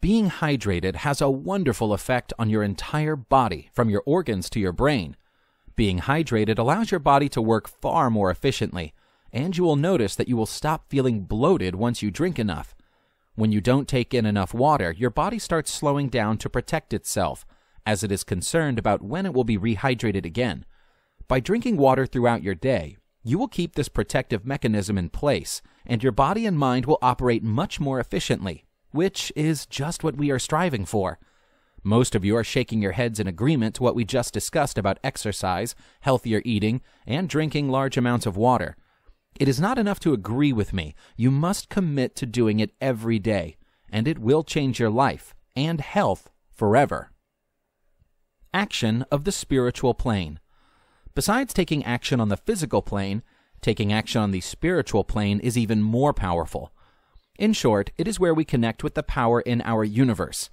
Being hydrated has a wonderful effect on your entire body, from your organs to your brain. Being hydrated allows your body to work far more efficiently, and you will notice that you will stop feeling bloated once you drink enough. When you don't take in enough water, your body starts slowing down to protect itself, as it is concerned about when it will be rehydrated again. By drinking water throughout your day, you will keep this protective mechanism in place, and your body and mind will operate much more efficiently, which is just what we are striving for. Most of you are shaking your heads in agreement to what we just discussed about exercise, healthier eating, and drinking large amounts of water. It is not enough to agree with me. You must commit to doing it every day, and it will change your life and health forever. Action of the spiritual plane. Besides taking action on the physical plane, taking action on the spiritual plane is even more powerful. In short, it is where we connect with the power in our universe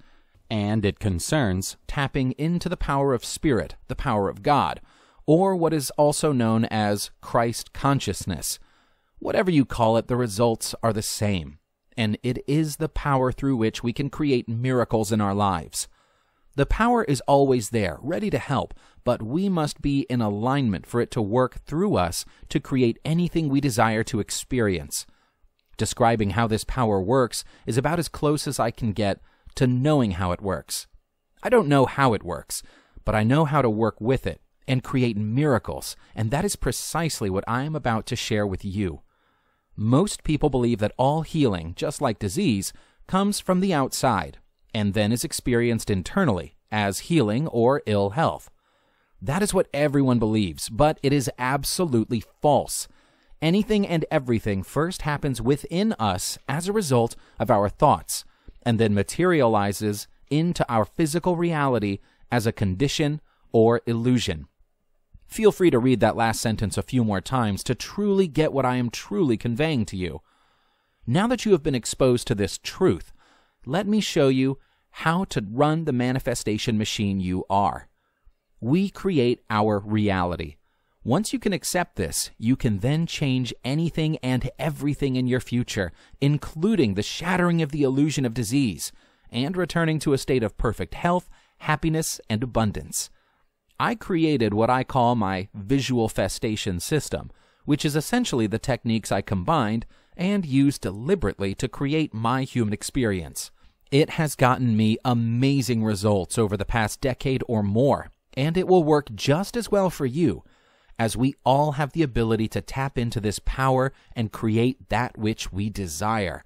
and it concerns tapping into the power of spirit, the power of God, or what is also known as Christ consciousness. Whatever you call it, the results are the same, and it is the power through which we can create miracles in our lives. The power is always there, ready to help, but we must be in alignment for it to work through us to create anything we desire to experience. Describing how this power works is about as close as I can get to knowing how it works. I don't know how it works, but I know how to work with it and create miracles, and that is precisely what I am about to share with you. Most people believe that all healing, just like disease, comes from the outside and then is experienced internally as healing or ill health. That is what everyone believes, but it is absolutely false. Anything and everything first happens within us as a result of our thoughts, and then materializes into our physical reality as a condition or illusion. Feel free to read that last sentence a few more times to truly get what I am truly conveying to you. Now that you have been exposed to this truth, let me show you how to run the manifestation machine you are. We create our reality. Once you can accept this, you can then change anything and everything in your future, including the shattering of the illusion of disease and returning to a state of perfect health, happiness, and abundance. I created what I call my visualfestation system, which is essentially the techniques I combined and used deliberately to create my human experience. It has gotten me amazing results over the past decade or more, and it will work just as well for you as we all have the ability to tap into this power and create that which we desire.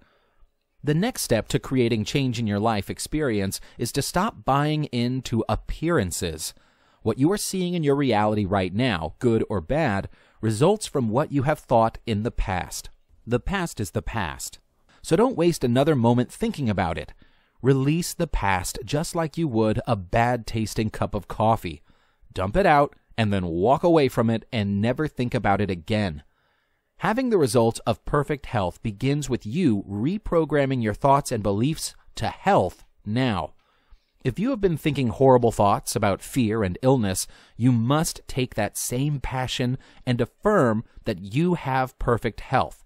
The next step to creating change in your life experience is to stop buying into appearances. What you are seeing in your reality right now, good or bad, results from what you have thought in the past. The past is the past. So don't waste another moment thinking about it. Release the past just like you would a bad tasting cup of coffee. Dump it out and then walk away from it and never think about it again. Having the results of perfect health begins with you reprogramming your thoughts and beliefs to health now. If you have been thinking horrible thoughts about fear and illness, you must take that same passion and affirm that you have perfect health.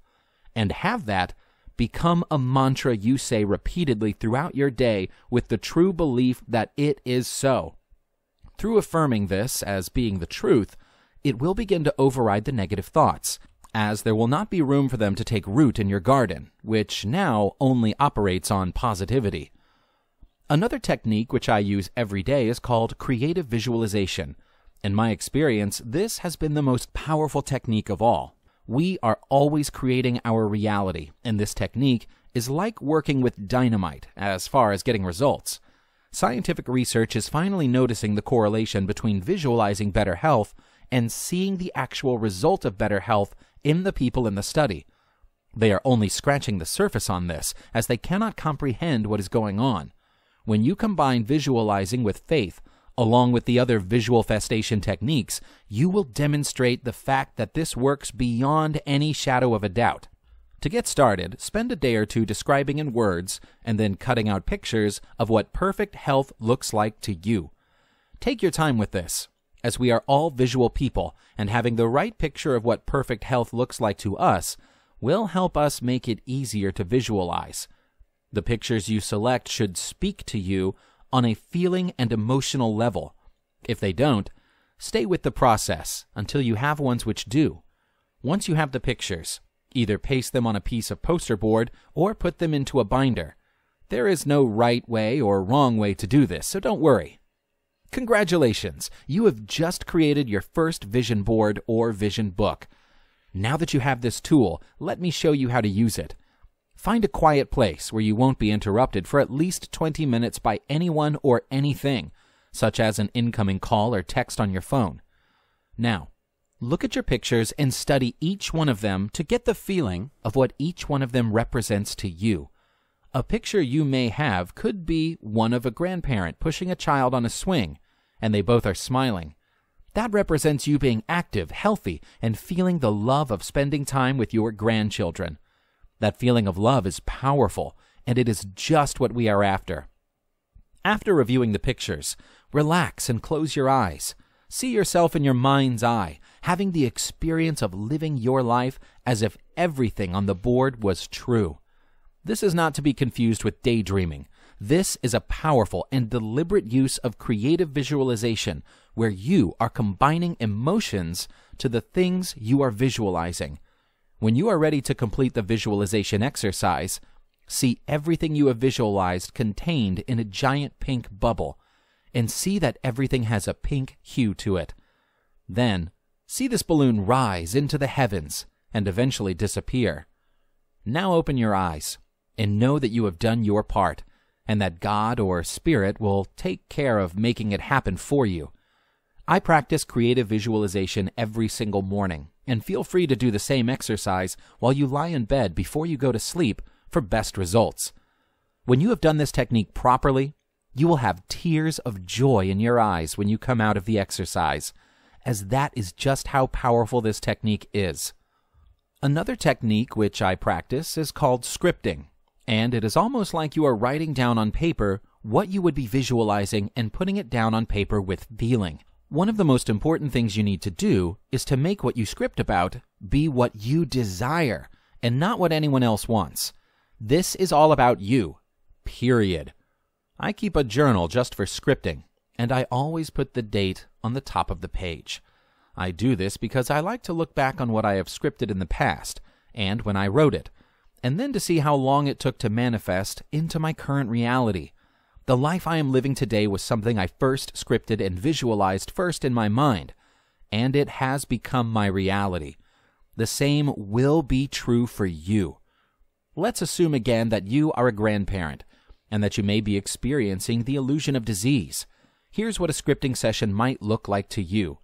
And have that become a mantra you say repeatedly throughout your day with the true belief that it is so. Through affirming this as being the truth, it will begin to override the negative thoughts, as there will not be room for them to take root in your garden, which now only operates on positivity. Another technique which I use every day is called creative visualization. In my experience, this has been the most powerful technique of all. We are always creating our reality, and this technique is like working with dynamite as far as getting results. Scientific research is finally noticing the correlation between visualizing better health and seeing the actual result of better health in the people in the study. They are only scratching the surface on this, as they cannot comprehend what is going on. When you combine visualizing with faith, along with the other visualfestation techniques, you will demonstrate the fact that this works beyond any shadow of a doubt. To get started, spend a day or two describing in words and then cutting out pictures of what perfect health looks like to you. Take your time with this, as we are all visual people, and having the right picture of what perfect health looks like to us will help us make it easier to visualize. The pictures you select should speak to you on a feeling and emotional level. If they don't, stay with the process until you have ones which do. Once you have the pictures, either paste them on a piece of poster board or put them into a binder. There is no right way or wrong way to do this, so don't worry. Congratulations! You have just created your first vision board or vision book. Now that you have this tool, let me show you how to use it. Find a quiet place where you won't be interrupted for at least 20 minutes by anyone or anything, such as an incoming call or text on your phone. Now, look at your pictures and study each one of them to get the feeling of what each one of them represents to you. A picture you may have could be one of a grandparent pushing a child on a swing, and they both are smiling. That represents you being active, healthy, and feeling the love of spending time with your grandchildren. That feeling of love is powerful, and it is just what we are after. After reviewing the pictures, relax and close your eyes. See yourself in your mind's eye, having the experience of living your life as if everything on the board was true. This is not to be confused with daydreaming. This is a powerful and deliberate use of creative visualization where you are combining emotions to the things you are visualizing. When you are ready to complete the visualization exercise, see everything you have visualized contained in a giant pink bubble, and see that everything has a pink hue to it. Then, see this balloon rise into the heavens and eventually disappear. Now open your eyes and know that you have done your part, and that God or Spirit will take care of making it happen for you. I practice creative visualization every single morning, and feel free to do the same exercise while you lie in bed before you go to sleep for best results. When you have done this technique properly, you will have tears of joy in your eyes when you come out of the exercise, as that is just how powerful this technique is. Another technique which I practice is called scripting, and it is almost like you are writing down on paper what you would be visualizing and putting it down on paper with feeling. One of the most important things you need to do is to make what you script about be what you desire and not what anyone else wants. This is all about you. Period. I keep a journal just for scripting, and I always put the date on the top of the page. I do this because I like to look back on what I have scripted in the past and when I wrote it, and then to see how long it took to manifest into my current reality. The life I am living today was something I first scripted and visualized first in my mind, and it has become my reality. The same will be true for you. Let's assume again that you are a grandparent and that you may be experiencing the illusion of disease. Here's what a scripting session might look like to you.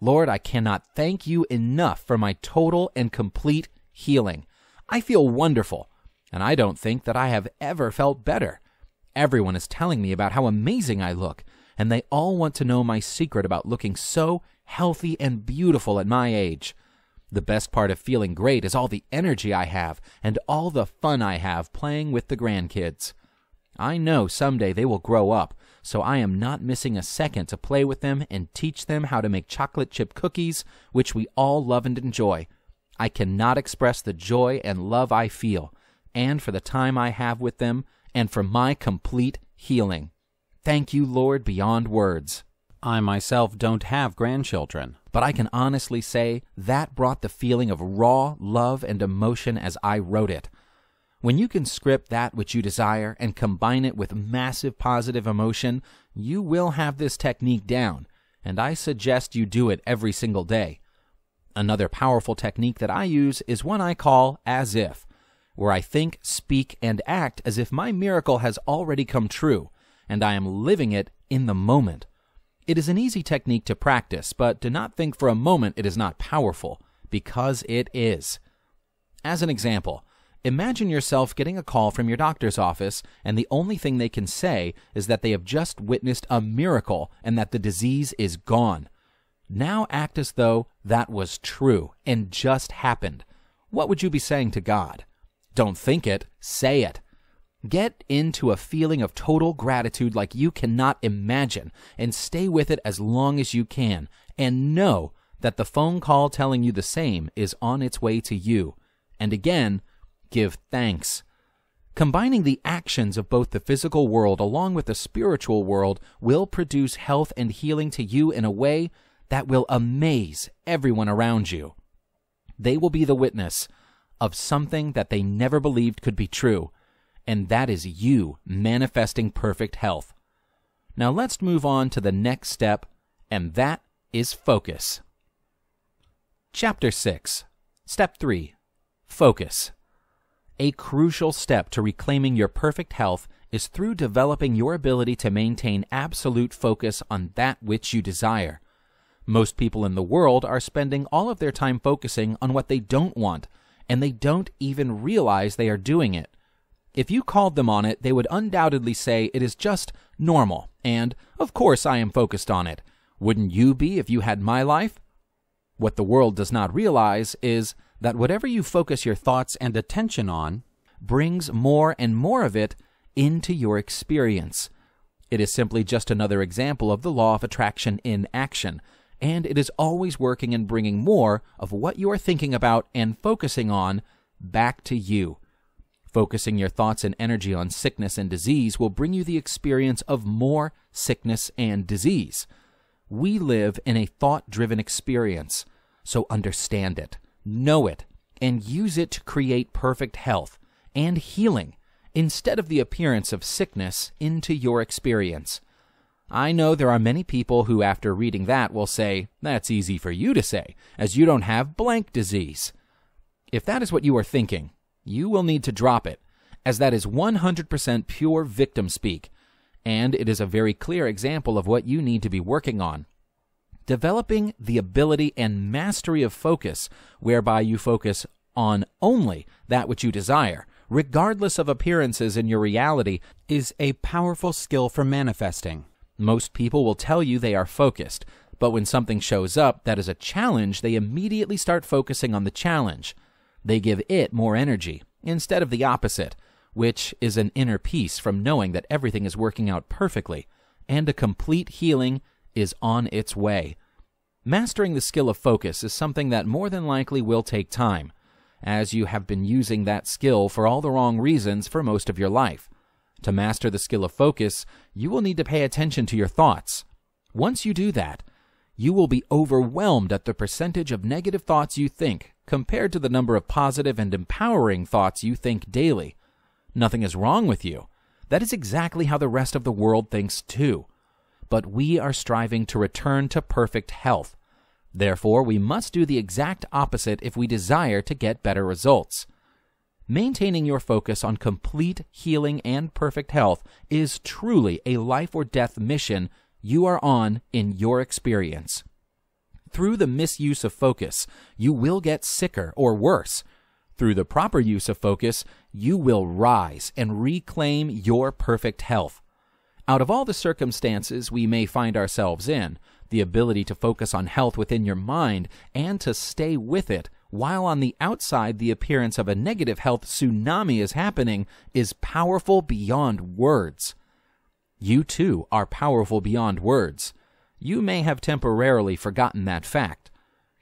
Lord, I cannot thank you enough for my total and complete healing. I feel wonderful, and I don't think that I have ever felt better. Everyone is telling me about how amazing I look, and they all want to know my secret about looking so healthy and beautiful at my age. The best part of feeling great is all the energy I have and all the fun I have playing with the grandkids. I know someday they will grow up, so I am not missing a second to play with them and teach them how to make chocolate chip cookies, which we all love and enjoy. I cannot express the joy and love I feel, and for the time I have with them, and for my complete healing. Thank you, Lord, beyond words. I myself don't have grandchildren, but I can honestly say that brought the feeling of raw love and emotion as I wrote it. When you can script that which you desire and combine it with massive positive emotion, you will have this technique down, and I suggest you do it every single day. Another powerful technique that I use is one I call as if where I think, speak, and act as if my miracle has already come true, and I am living it in the moment. It is an easy technique to practice, but do not think for a moment it is not powerful, because it is. As an example, imagine yourself getting a call from your doctor's office, and the only thing they can say is that they have just witnessed a miracle and that the disease is gone. Now act as though that was true and just happened. What would you be saying to God? Don't think it, say it. Get into a feeling of total gratitude like you cannot imagine and stay with it as long as you can. And know that the phone call telling you the same is on its way to you. And again, give thanks. Combining the actions of both the physical world along with the spiritual world will produce health and healing to you in a way that will amaze everyone around you. They will be the witness of something that they never believed could be true and that is you manifesting perfect health. Now let's move on to the next step, and that is focus. Chapter 6, Step 3 Focus. A crucial step to reclaiming your perfect health is through developing your ability to maintain absolute focus on that which you desire. Most people in the world are spending all of their time focusing on what they don't want, and they don't even realize they are doing it. If you called them on it, they would undoubtedly say it is just normal, and of course I am focused on it. Wouldn't you be if you had my life? What the world does not realize is that whatever you focus your thoughts and attention on brings more and more of it into your experience. It is simply just another example of the law of attraction in action, and it is always working and bringing more of what you are thinking about and focusing on back to you. Focusing your thoughts and energy on sickness and disease will bring you the experience of more sickness and disease. We live in a thought driven experience, so understand it, know it, and use it to create perfect health and healing instead of the appearance of sickness into your experience. I know there are many people who, after reading that, will say, That's easy for you to say, as you don't have blank disease. If that is what you are thinking, you will need to drop it, as that is 100% pure victim speak, and it is a very clear example of what you need to be working on. Developing the ability and mastery of focus, whereby you focus on only that which you desire, regardless of appearances in your reality, is a powerful skill for manifesting. Most people will tell you they are focused, but when something shows up that is a challenge, they immediately start focusing on the challenge. They give it more energy instead of the opposite, which is an inner peace from knowing that everything is working out perfectly and a complete healing is on its way. Mastering the skill of focus is something that more than likely will take time, as you have been using that skill for all the wrong reasons for most of your life. To master the skill of focus, you will need to pay attention to your thoughts. Once you do that, you will be overwhelmed at the percentage of negative thoughts you think compared to the number of positive and empowering thoughts you think daily. Nothing is wrong with you. That is exactly how the rest of the world thinks too. But we are striving to return to perfect health. Therefore, we must do the exact opposite if we desire to get better results. Maintaining your focus on complete healing and perfect health is truly a life or death mission you are on in your experience. Through the misuse of focus, you will get sicker or worse. Through the proper use of focus, you will rise and reclaim your perfect health. Out of all the circumstances we may find ourselves in, the ability to focus on health within your mind and to stay with it while on the outside the appearance of a negative health tsunami is happening is powerful beyond words. You too are powerful beyond words. You may have temporarily forgotten that fact.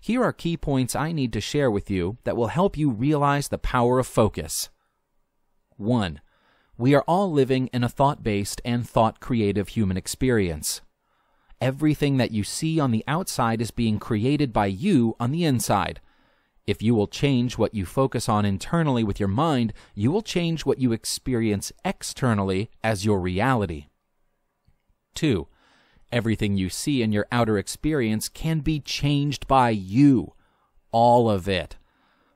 Here are key points I need to share with you that will help you realize the power of focus. 1. We are all living in a thought based and thought creative human experience. Everything that you see on the outside is being created by you on the inside. If you will change what you focus on internally with your mind, you will change what you experience externally as your reality. 2. Everything you see in your outer experience can be changed by you. All of it.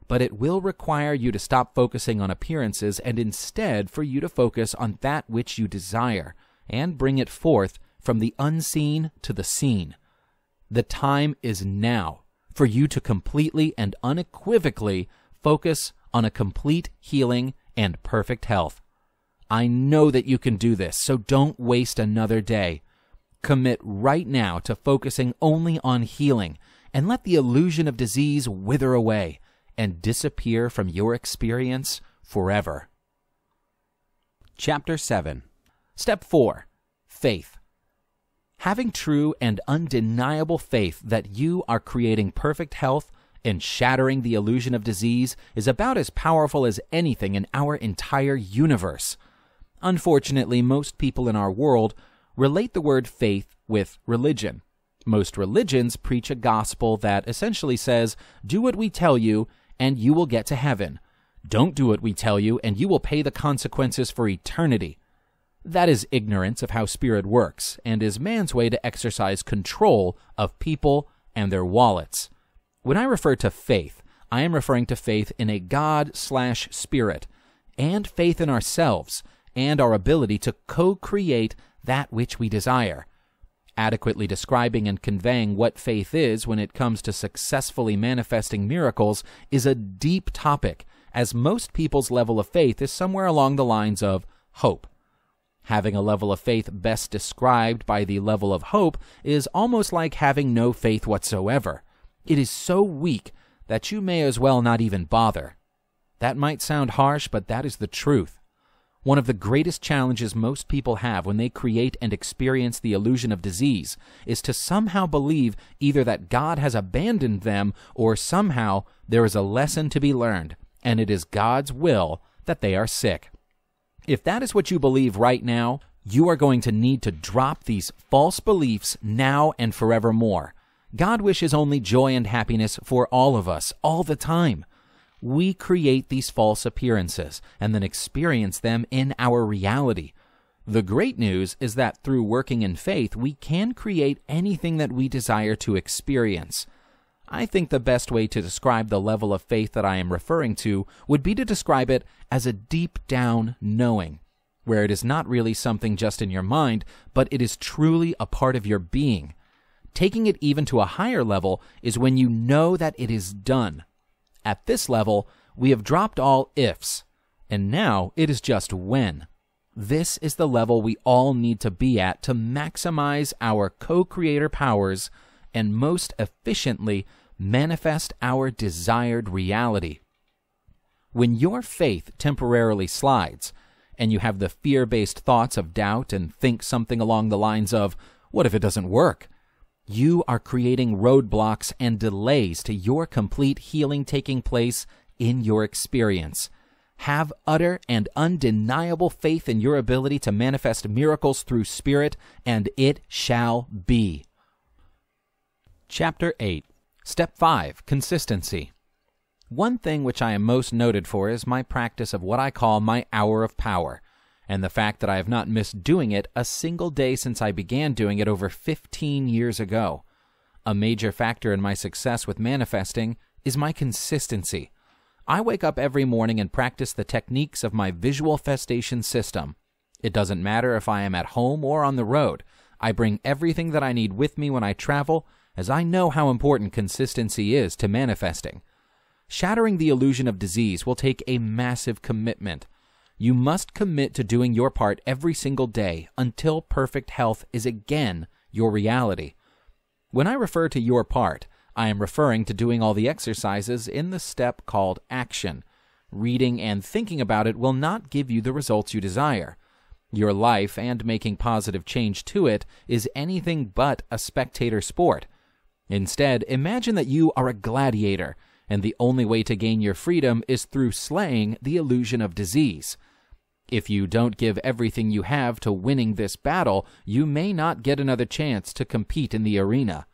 But it will require you to stop focusing on appearances and instead for you to focus on that which you desire and bring it forth from the unseen to the seen. The time is now for you to completely and unequivocally focus on a complete healing and perfect health. I know that you can do this, so don't waste another day. Commit right now to focusing only on healing and let the illusion of disease wither away and disappear from your experience forever. Chapter 7 Step 4 Faith. Having true and undeniable faith that you are creating perfect health and shattering the illusion of disease is about as powerful as anything in our entire universe. Unfortunately, most people in our world relate the word faith with religion. Most religions preach a gospel that essentially says, Do what we tell you, and you will get to heaven. Don't do what we tell you, and you will pay the consequences for eternity. That is ignorance of how spirit works, and is man's way to exercise control of people and their wallets. When I refer to faith, I am referring to faith in a God slash spirit, and faith in ourselves, and our ability to co create that which we desire. Adequately describing and conveying what faith is when it comes to successfully manifesting miracles is a deep topic, as most people's level of faith is somewhere along the lines of hope. Having a level of faith best described by the level of hope is almost like having no faith whatsoever. It is so weak that you may as well not even bother. That might sound harsh, but that is the truth. One of the greatest challenges most people have when they create and experience the illusion of disease is to somehow believe either that God has abandoned them or somehow there is a lesson to be learned, and it is God's will that they are sick. If that is what you believe right now, you are going to need to drop these false beliefs now and forevermore. God wishes only joy and happiness for all of us, all the time we create these false appearances and then experience them in our reality. The great news is that through working in faith, we can create anything that we desire to experience. I think the best way to describe the level of faith that I am referring to would be to describe it as a deep down knowing, where it is not really something just in your mind, but it is truly a part of your being. Taking it even to a higher level is when you know that it is done, at this level, we have dropped all ifs, and now it is just when. This is the level we all need to be at to maximize our co creator powers and most efficiently manifest our desired reality. When your faith temporarily slides, and you have the fear based thoughts of doubt and think something along the lines of, What if it doesn't work? You are creating roadblocks and delays to your complete healing taking place in your experience. Have utter and undeniable faith in your ability to manifest miracles through Spirit, and it shall be. Chapter 8 Step 5 Consistency. One thing which I am most noted for is my practice of what I call my hour of power and the fact that I have not missed doing it a single day since I began doing it over 15 years ago. A major factor in my success with manifesting is my consistency. I wake up every morning and practice the techniques of my visualfestation system. It doesn't matter if I am at home or on the road. I bring everything that I need with me when I travel, as I know how important consistency is to manifesting. Shattering the illusion of disease will take a massive commitment. You must commit to doing your part every single day until perfect health is again your reality. When I refer to your part, I am referring to doing all the exercises in the step called action. Reading and thinking about it will not give you the results you desire. Your life and making positive change to it is anything but a spectator sport. Instead, imagine that you are a gladiator and the only way to gain your freedom is through slaying the illusion of disease. If you don't give everything you have to winning this battle, you may not get another chance to compete in the arena.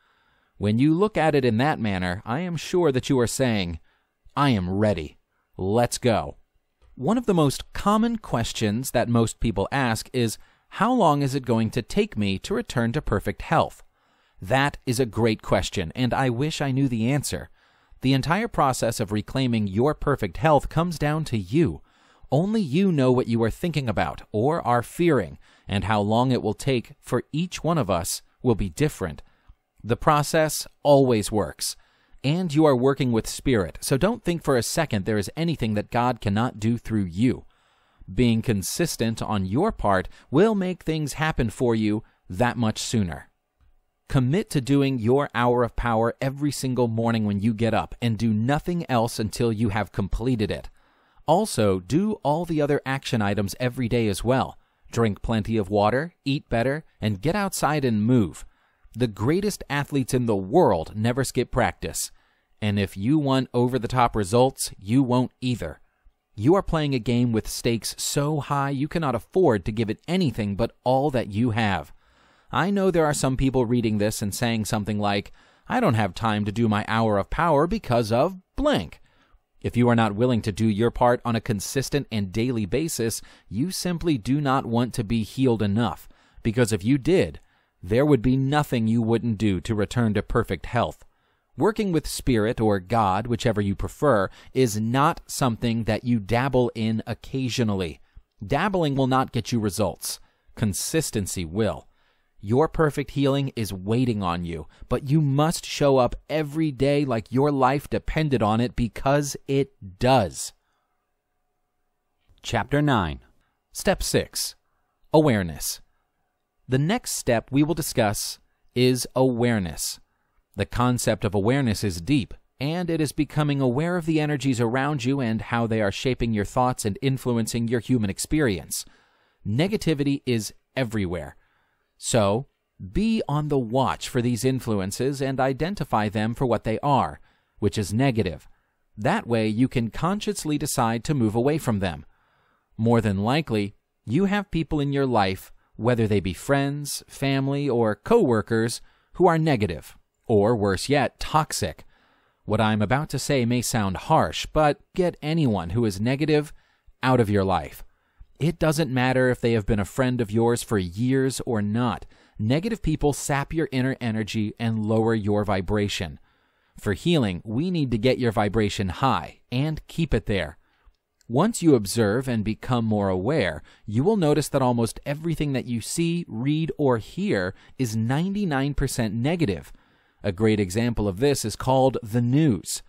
When you look at it in that manner, I am sure that you are saying, I am ready. Let's go. One of the most common questions that most people ask is, How long is it going to take me to return to perfect health? That is a great question, and I wish I knew the answer. The entire process of reclaiming your perfect health comes down to you. Only you know what you are thinking about or are fearing, and how long it will take for each one of us will be different. The process always works. And you are working with spirit, so don't think for a second there is anything that God cannot do through you. Being consistent on your part will make things happen for you that much sooner. Commit to doing your hour of power every single morning when you get up and do nothing else until you have completed it. Also, do all the other action items every day as well. Drink plenty of water, eat better, and get outside and move. The greatest athletes in the world never skip practice. And if you want over the top results, you won't either. You are playing a game with stakes so high you cannot afford to give it anything but all that you have. I know there are some people reading this and saying something like, I don't have time to do my hour of power because of blank. If you are not willing to do your part on a consistent and daily basis, you simply do not want to be healed enough, because if you did, there would be nothing you wouldn't do to return to perfect health. Working with spirit or God, whichever you prefer, is not something that you dabble in occasionally. Dabbling will not get you results. Consistency will. Your perfect healing is waiting on you, but you must show up every day like your life depended on it because it does. Chapter 9 Step 6 Awareness the next step we will discuss is awareness. The concept of awareness is deep, and it is becoming aware of the energies around you and how they are shaping your thoughts and influencing your human experience. Negativity is everywhere. So, be on the watch for these influences and identify them for what they are, which is negative. That way, you can consciously decide to move away from them. More than likely, you have people in your life whether they be friends, family, or coworkers who are negative, or worse yet, toxic. What I'm about to say may sound harsh, but get anyone who is negative out of your life. It doesn't matter if they have been a friend of yours for years or not. Negative people sap your inner energy and lower your vibration. For healing, we need to get your vibration high and keep it there. Once you observe and become more aware, you will notice that almost everything that you see, read, or hear is 99% negative. A great example of this is called the news.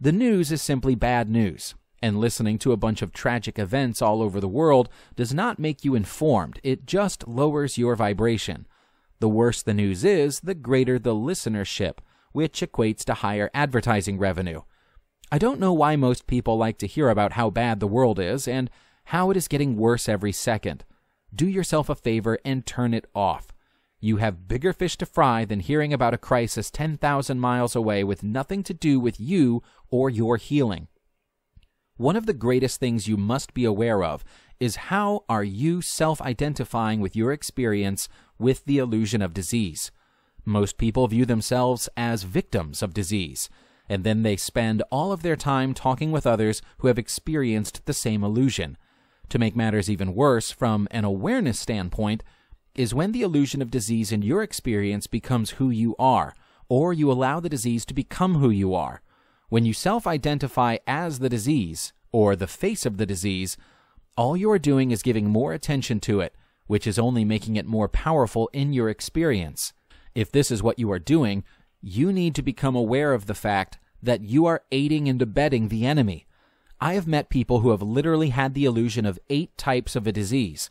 The news is simply bad news, and listening to a bunch of tragic events all over the world does not make you informed, it just lowers your vibration. The worse the news is, the greater the listenership, which equates to higher advertising revenue. I don't know why most people like to hear about how bad the world is and how it is getting worse every second. Do yourself a favor and turn it off. You have bigger fish to fry than hearing about a crisis 10,000 miles away with nothing to do with you or your healing. One of the greatest things you must be aware of is how are you self-identifying with your experience with the illusion of disease. Most people view themselves as victims of disease and then they spend all of their time talking with others who have experienced the same illusion. To make matters even worse, from an awareness standpoint, is when the illusion of disease in your experience becomes who you are, or you allow the disease to become who you are. When you self identify as the disease, or the face of the disease, all you are doing is giving more attention to it, which is only making it more powerful in your experience. If this is what you are doing, you need to become aware of the fact that you are aiding and abetting the enemy. I have met people who have literally had the illusion of eight types of a disease,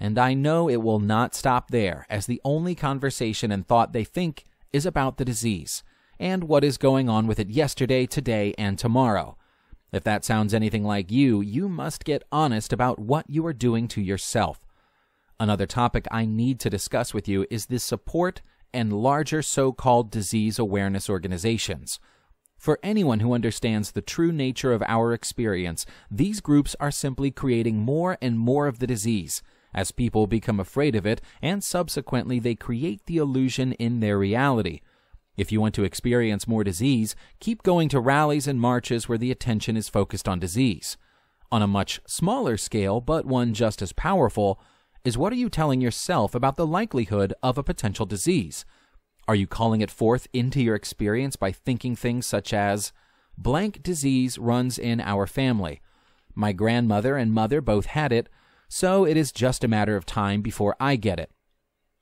and I know it will not stop there, as the only conversation and thought they think is about the disease and what is going on with it yesterday, today, and tomorrow. If that sounds anything like you, you must get honest about what you are doing to yourself. Another topic I need to discuss with you is the support and larger so called disease awareness organizations. For anyone who understands the true nature of our experience, these groups are simply creating more and more of the disease as people become afraid of it, and subsequently they create the illusion in their reality. If you want to experience more disease, keep going to rallies and marches where the attention is focused on disease. On a much smaller scale, but one just as powerful, is what are you telling yourself about the likelihood of a potential disease? Are you calling it forth into your experience by thinking things such as, blank disease runs in our family? My grandmother and mother both had it, so it is just a matter of time before I get it.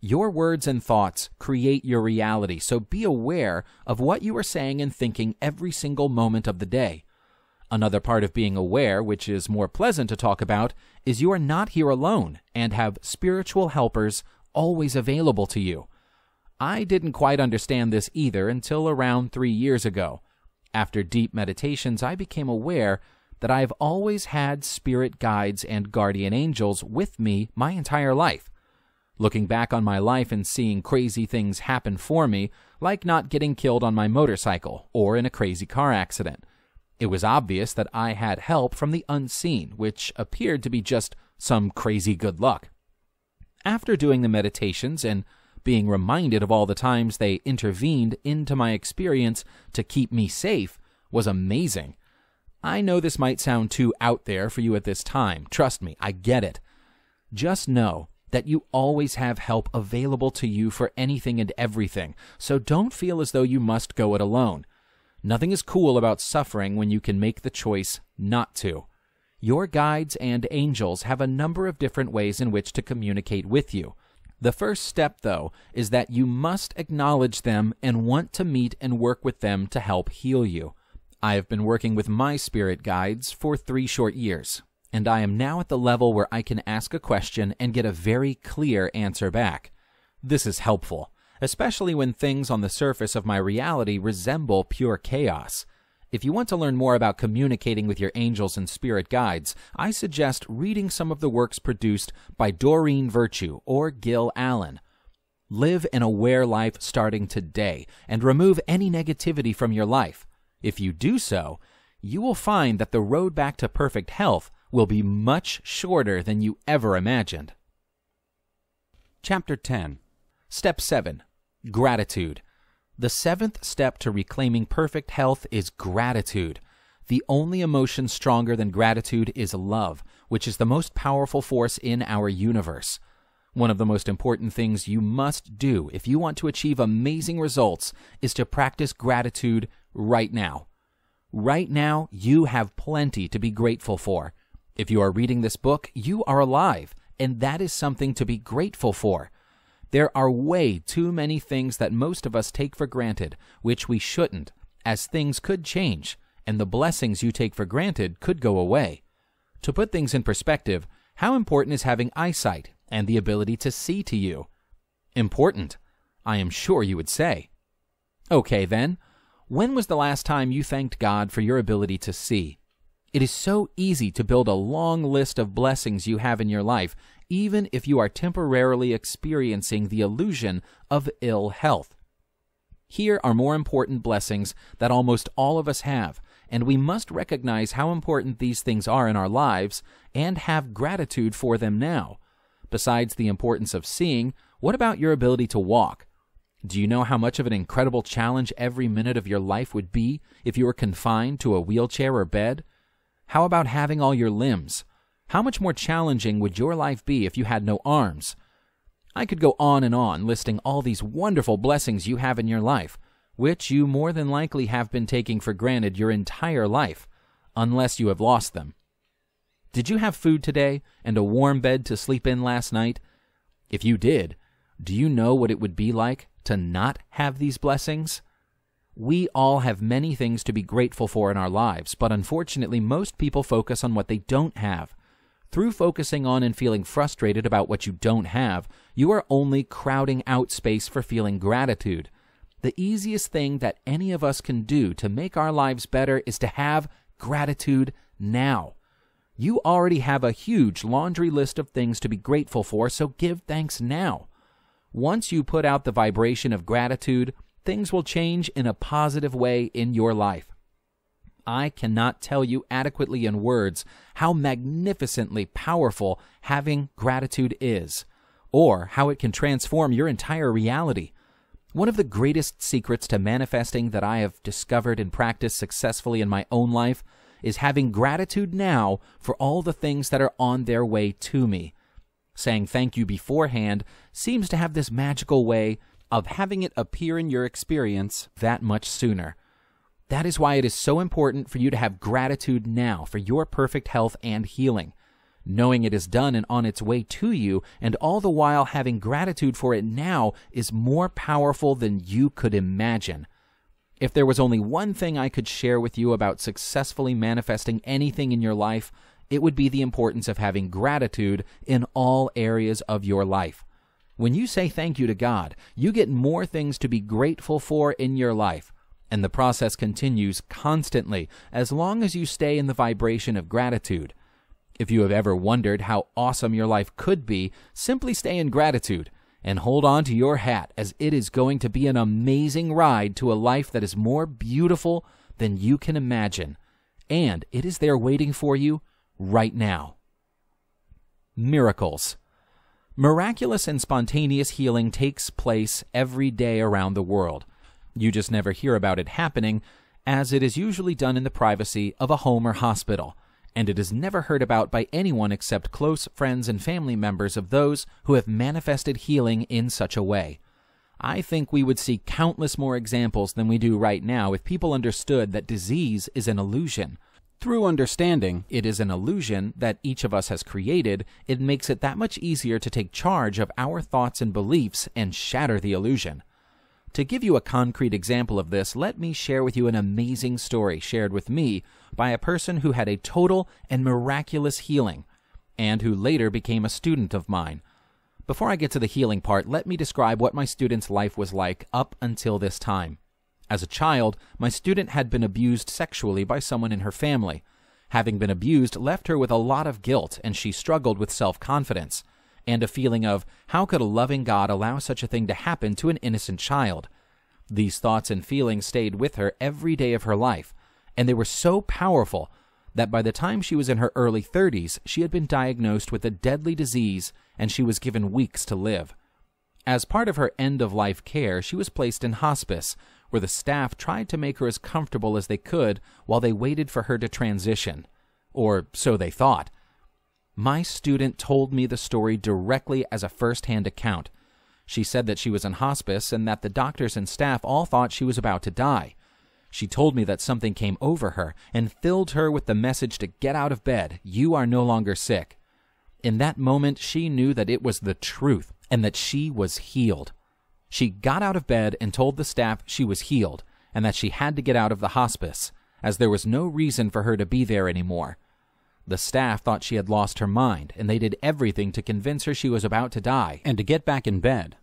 Your words and thoughts create your reality, so be aware of what you are saying and thinking every single moment of the day. Another part of being aware, which is more pleasant to talk about, is you are not here alone and have spiritual helpers always available to you. I didn't quite understand this either until around three years ago. After deep meditations, I became aware that I have always had spirit guides and guardian angels with me my entire life. Looking back on my life and seeing crazy things happen for me, like not getting killed on my motorcycle or in a crazy car accident, it was obvious that I had help from the unseen, which appeared to be just some crazy good luck. After doing the meditations and being reminded of all the times they intervened into my experience to keep me safe was amazing. I know this might sound too out there for you at this time. Trust me, I get it. Just know that you always have help available to you for anything and everything, so don't feel as though you must go it alone. Nothing is cool about suffering when you can make the choice not to. Your guides and angels have a number of different ways in which to communicate with you. The first step, though, is that you must acknowledge them and want to meet and work with them to help heal you. I have been working with my spirit guides for three short years and I am now at the level where I can ask a question and get a very clear answer back. This is helpful, especially when things on the surface of my reality resemble pure chaos. If you want to learn more about communicating with your angels and spirit guides, I suggest reading some of the works produced by Doreen Virtue or Gil Allen. Live an aware life starting today and remove any negativity from your life. If you do so, you will find that the road back to perfect health will be much shorter than you ever imagined. Chapter 10 Step 7 Gratitude. The seventh step to reclaiming perfect health is gratitude. The only emotion stronger than gratitude is love, which is the most powerful force in our universe. One of the most important things you must do if you want to achieve amazing results is to practice gratitude right now. Right now, you have plenty to be grateful for. If you are reading this book, you are alive, and that is something to be grateful for. There are way too many things that most of us take for granted, which we shouldn't, as things could change, and the blessings you take for granted could go away. To put things in perspective, how important is having eyesight and the ability to see to you? Important, I am sure you would say. Okay, then, when was the last time you thanked God for your ability to see? It is so easy to build a long list of blessings you have in your life, even if you are temporarily experiencing the illusion of ill health. Here are more important blessings that almost all of us have, and we must recognize how important these things are in our lives and have gratitude for them now. Besides the importance of seeing, what about your ability to walk? Do you know how much of an incredible challenge every minute of your life would be if you were confined to a wheelchair or bed? How about having all your limbs? How much more challenging would your life be if you had no arms? I could go on and on listing all these wonderful blessings you have in your life, which you more than likely have been taking for granted your entire life, unless you have lost them. Did you have food today and a warm bed to sleep in last night? If you did, do you know what it would be like to not have these blessings? We all have many things to be grateful for in our lives, but unfortunately, most people focus on what they don't have. Through focusing on and feeling frustrated about what you don't have, you are only crowding out space for feeling gratitude. The easiest thing that any of us can do to make our lives better is to have gratitude now. You already have a huge laundry list of things to be grateful for, so give thanks now. Once you put out the vibration of gratitude, things will change in a positive way in your life. I cannot tell you adequately in words how magnificently powerful having gratitude is, or how it can transform your entire reality. One of the greatest secrets to manifesting that I have discovered and practiced successfully in my own life is having gratitude now for all the things that are on their way to me. Saying thank you beforehand seems to have this magical way of having it appear in your experience that much sooner. That is why it is so important for you to have gratitude now for your perfect health and healing. Knowing it is done and on its way to you, and all the while having gratitude for it now, is more powerful than you could imagine. If there was only one thing I could share with you about successfully manifesting anything in your life, it would be the importance of having gratitude in all areas of your life. When you say thank you to God, you get more things to be grateful for in your life. And the process continues constantly as long as you stay in the vibration of gratitude. If you have ever wondered how awesome your life could be, simply stay in gratitude and hold on to your hat as it is going to be an amazing ride to a life that is more beautiful than you can imagine. And it is there waiting for you right now. Miracles. Miraculous and spontaneous healing takes place every day around the world. You just never hear about it happening, as it is usually done in the privacy of a home or hospital, and it is never heard about by anyone except close friends and family members of those who have manifested healing in such a way. I think we would see countless more examples than we do right now if people understood that disease is an illusion. Through understanding it is an illusion that each of us has created, it makes it that much easier to take charge of our thoughts and beliefs and shatter the illusion. To give you a concrete example of this, let me share with you an amazing story shared with me by a person who had a total and miraculous healing, and who later became a student of mine. Before I get to the healing part, let me describe what my student's life was like up until this time. As a child, my student had been abused sexually by someone in her family. Having been abused left her with a lot of guilt, and she struggled with self confidence and a feeling of how could a loving God allow such a thing to happen to an innocent child? These thoughts and feelings stayed with her every day of her life, and they were so powerful that by the time she was in her early 30s, she had been diagnosed with a deadly disease and she was given weeks to live. As part of her end of life care, she was placed in hospice, where the staff tried to make her as comfortable as they could while they waited for her to transition. Or so they thought. My student told me the story directly as a first hand account. She said that she was in hospice and that the doctors and staff all thought she was about to die. She told me that something came over her and filled her with the message to get out of bed. You are no longer sick. In that moment, she knew that it was the truth and that she was healed. She got out of bed and told the staff she was healed and that she had to get out of the hospice, as there was no reason for her to be there anymore. The staff thought she had lost her mind, and they did everything to convince her she was about to die and to get back in bed.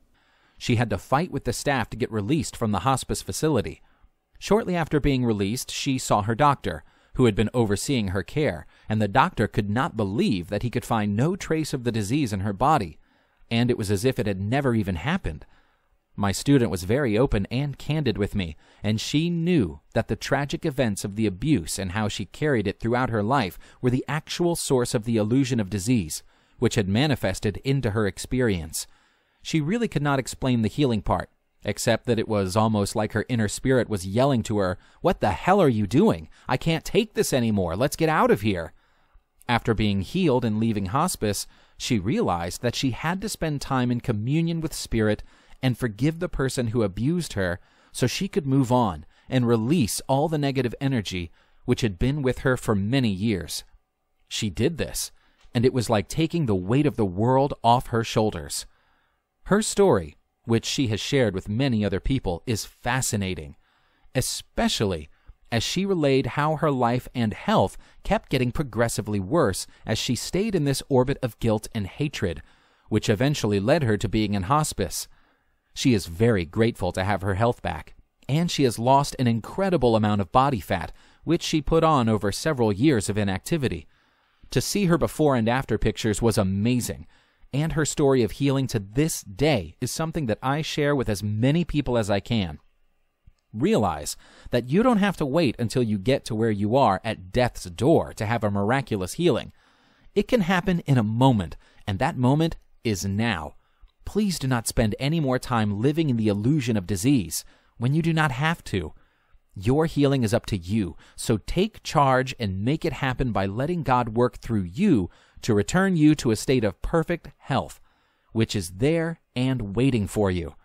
She had to fight with the staff to get released from the hospice facility. Shortly after being released, she saw her doctor, who had been overseeing her care, and the doctor could not believe that he could find no trace of the disease in her body, and it was as if it had never even happened. My student was very open and candid with me, and she knew that the tragic events of the abuse and how she carried it throughout her life were the actual source of the illusion of disease, which had manifested into her experience. She really could not explain the healing part, except that it was almost like her inner spirit was yelling to her, What the hell are you doing? I can't take this anymore. Let's get out of here. After being healed and leaving hospice, she realized that she had to spend time in communion with Spirit and forgive the person who abused her so she could move on and release all the negative energy which had been with her for many years. She did this, and it was like taking the weight of the world off her shoulders. Her story, which she has shared with many other people, is fascinating, especially as she relayed how her life and health kept getting progressively worse as she stayed in this orbit of guilt and hatred, which eventually led her to being in hospice. She is very grateful to have her health back, and she has lost an incredible amount of body fat, which she put on over several years of inactivity. To see her before and after pictures was amazing, and her story of healing to this day is something that I share with as many people as I can. Realize that you don't have to wait until you get to where you are at death's door to have a miraculous healing. It can happen in a moment, and that moment is now. Please do not spend any more time living in the illusion of disease when you do not have to. Your healing is up to you, so take charge and make it happen by letting God work through you to return you to a state of perfect health, which is there and waiting for you.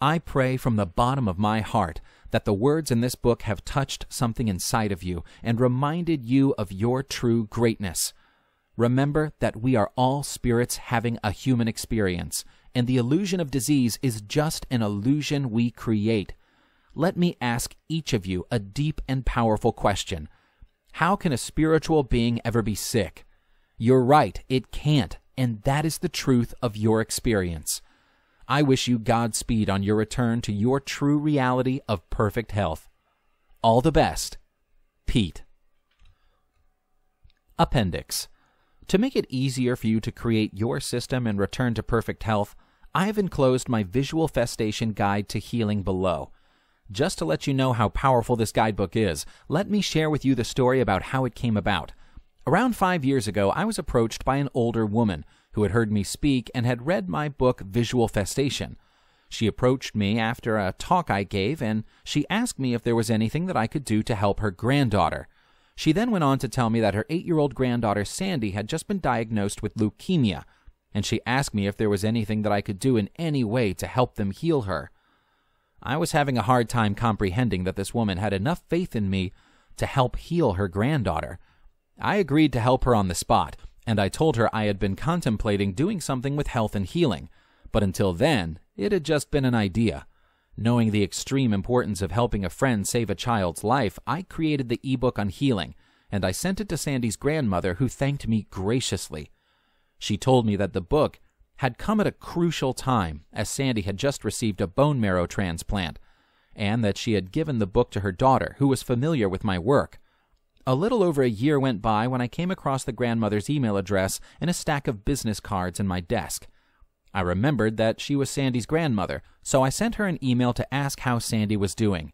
I pray from the bottom of my heart that the words in this book have touched something inside of you and reminded you of your true greatness. Remember that we are all spirits having a human experience, and the illusion of disease is just an illusion we create. Let me ask each of you a deep and powerful question How can a spiritual being ever be sick? You're right, it can't, and that is the truth of your experience. I wish you Godspeed on your return to your true reality of perfect health. All the best, Pete. Appendix. To make it easier for you to create your system and return to perfect health, I have enclosed my visualfestation guide to healing below. Just to let you know how powerful this guidebook is, let me share with you the story about how it came about. Around five years ago, I was approached by an older woman who had heard me speak and had read my book Visualfestation. She approached me after a talk I gave and she asked me if there was anything that I could do to help her granddaughter. She then went on to tell me that her eight year old granddaughter Sandy had just been diagnosed with leukemia, and she asked me if there was anything that I could do in any way to help them heal her. I was having a hard time comprehending that this woman had enough faith in me to help heal her granddaughter. I agreed to help her on the spot, and I told her I had been contemplating doing something with health and healing, but until then, it had just been an idea. Knowing the extreme importance of helping a friend save a child's life, I created the ebook on healing, and I sent it to Sandy's grandmother, who thanked me graciously. She told me that the book had come at a crucial time, as Sandy had just received a bone marrow transplant, and that she had given the book to her daughter, who was familiar with my work. A little over a year went by when I came across the grandmother's email address in a stack of business cards in my desk. I remembered that she was Sandy's grandmother, so I sent her an email to ask how Sandy was doing.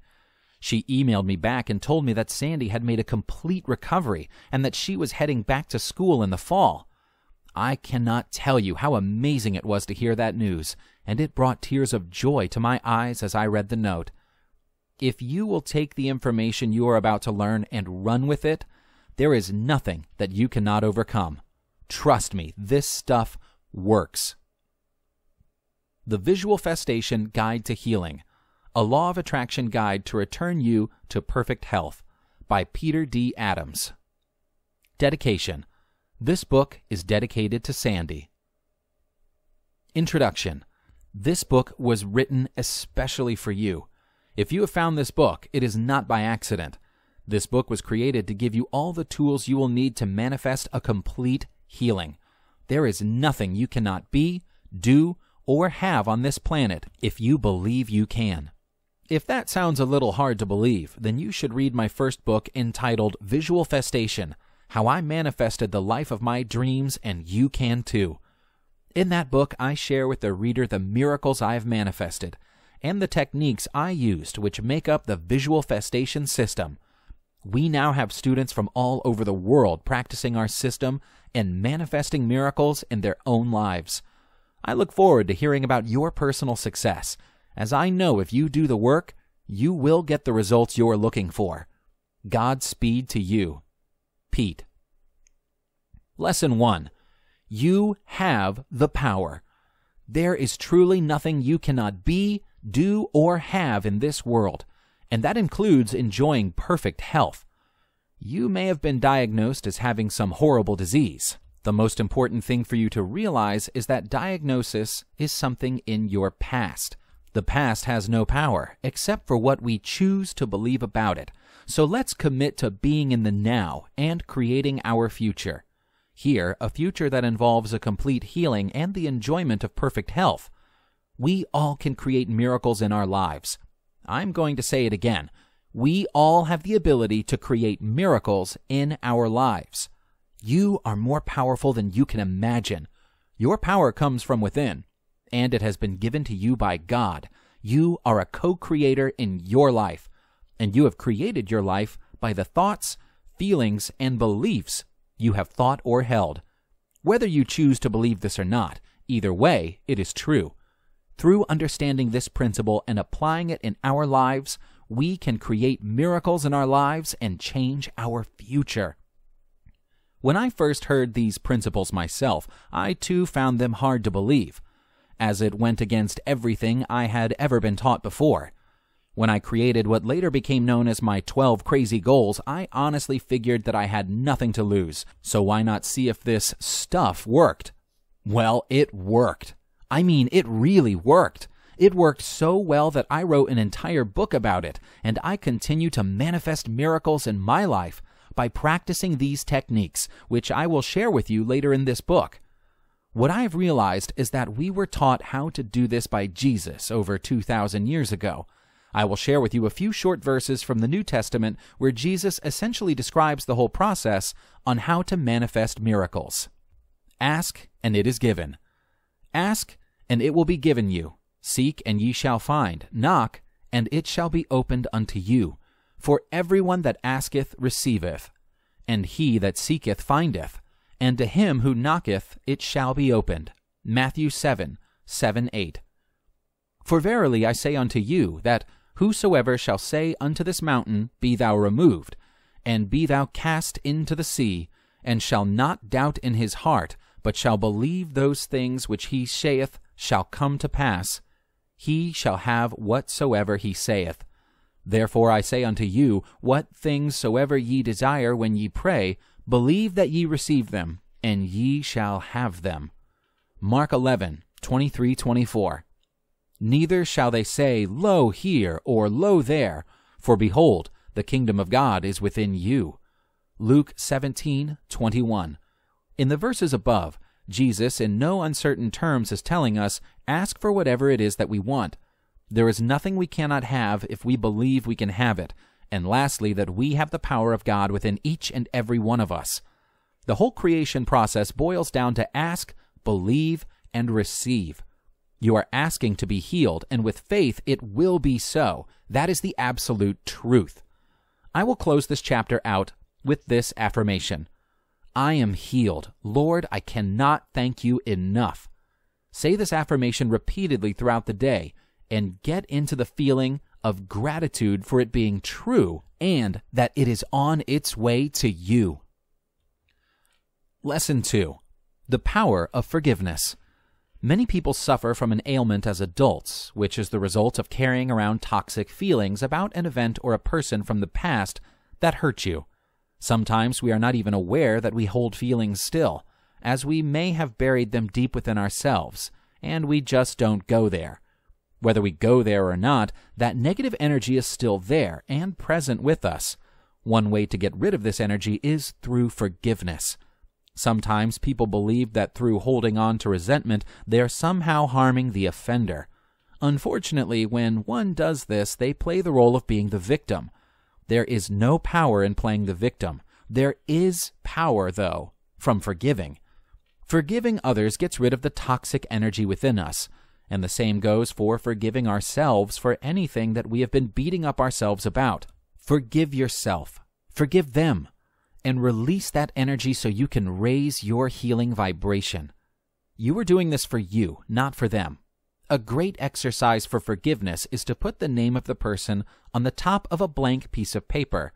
She emailed me back and told me that Sandy had made a complete recovery and that she was heading back to school in the fall. I cannot tell you how amazing it was to hear that news, and it brought tears of joy to my eyes as I read the note. If you will take the information you are about to learn and run with it, there is nothing that you cannot overcome. Trust me, this stuff works. The Visualfestation Guide to Healing A Law of Attraction Guide to Return You to Perfect Health by Peter D. Adams. Dedication This book is dedicated to Sandy. Introduction This book was written especially for you. If you have found this book, it is not by accident. This book was created to give you all the tools you will need to manifest a complete healing. There is nothing you cannot be, do, or have on this planet if you believe you can. If that sounds a little hard to believe, then you should read my first book entitled Visualfestation How I Manifested the Life of My Dreams and You Can Too. In that book, I share with the reader the miracles I have manifested and the techniques I used, which make up the visualfestation system. We now have students from all over the world practicing our system and manifesting miracles in their own lives. I look forward to hearing about your personal success, as I know if you do the work, you will get the results you're looking for. Godspeed to you. Pete. Lesson 1 You have the power. There is truly nothing you cannot be, do, or have in this world, and that includes enjoying perfect health. You may have been diagnosed as having some horrible disease. The most important thing for you to realize is that diagnosis is something in your past. The past has no power except for what we choose to believe about it. So let's commit to being in the now and creating our future. Here, a future that involves a complete healing and the enjoyment of perfect health. We all can create miracles in our lives. I'm going to say it again. We all have the ability to create miracles in our lives. You are more powerful than you can imagine. Your power comes from within, and it has been given to you by God. You are a co creator in your life, and you have created your life by the thoughts, feelings, and beliefs you have thought or held. Whether you choose to believe this or not, either way, it is true. Through understanding this principle and applying it in our lives, we can create miracles in our lives and change our future. When I first heard these principles myself, I too found them hard to believe, as it went against everything I had ever been taught before. When I created what later became known as my 12 crazy goals, I honestly figured that I had nothing to lose, so why not see if this stuff worked? Well, it worked. I mean, it really worked. It worked so well that I wrote an entire book about it, and I continue to manifest miracles in my life by practicing these techniques, which I will share with you later in this book. What I've realized is that we were taught how to do this by Jesus over 2,000 years ago. I will share with you a few short verses from the New Testament where Jesus essentially describes the whole process on how to manifest miracles. Ask, and it is given. Ask, and it will be given you. Seek, and ye shall find. Knock, and it shall be opened unto you. For everyone that asketh receiveth, and he that seeketh findeth, and to him who knocketh it shall be opened. Matthew 7 7 8. For verily I say unto you, that whosoever shall say unto this mountain, Be thou removed, and be thou cast into the sea, and shall not doubt in his heart, but shall believe those things which he saith shall come to pass, he shall have whatsoever he saith. Therefore I say unto you, what things soever ye desire when ye pray, believe that ye receive them, and ye shall have them. Mark 11, 23 24. Neither shall they say, Lo here, or Lo there, for behold, the kingdom of God is within you. Luke 17, 21. In the verses above, Jesus, in no uncertain terms, is telling us ask for whatever it is that we want. There is nothing we cannot have if we believe we can have it. And lastly, that we have the power of God within each and every one of us. The whole creation process boils down to ask, believe, and receive. You are asking to be healed, and with faith it will be so. That is the absolute truth. I will close this chapter out with this affirmation I am healed. Lord, I cannot thank you enough. Say this affirmation repeatedly throughout the day and get into the feeling of gratitude for it being true and that it is on its way to you. Lesson 2 The Power of Forgiveness. Many people suffer from an ailment as adults, which is the result of carrying around toxic feelings about an event or a person from the past that hurt you. Sometimes we are not even aware that we hold feelings still, as we may have buried them deep within ourselves, and we just don't go there. Whether we go there or not, that negative energy is still there and present with us. One way to get rid of this energy is through forgiveness. Sometimes people believe that through holding on to resentment, they are somehow harming the offender. Unfortunately, when one does this, they play the role of being the victim, there is no power in playing the victim. There is power, though, from forgiving. Forgiving others gets rid of the toxic energy within us, and the same goes for forgiving ourselves for anything that we have been beating up ourselves about. Forgive yourself, forgive them, and release that energy so you can raise your healing vibration. You are doing this for you, not for them. A great exercise for forgiveness is to put the name of the person on the top of a blank piece of paper,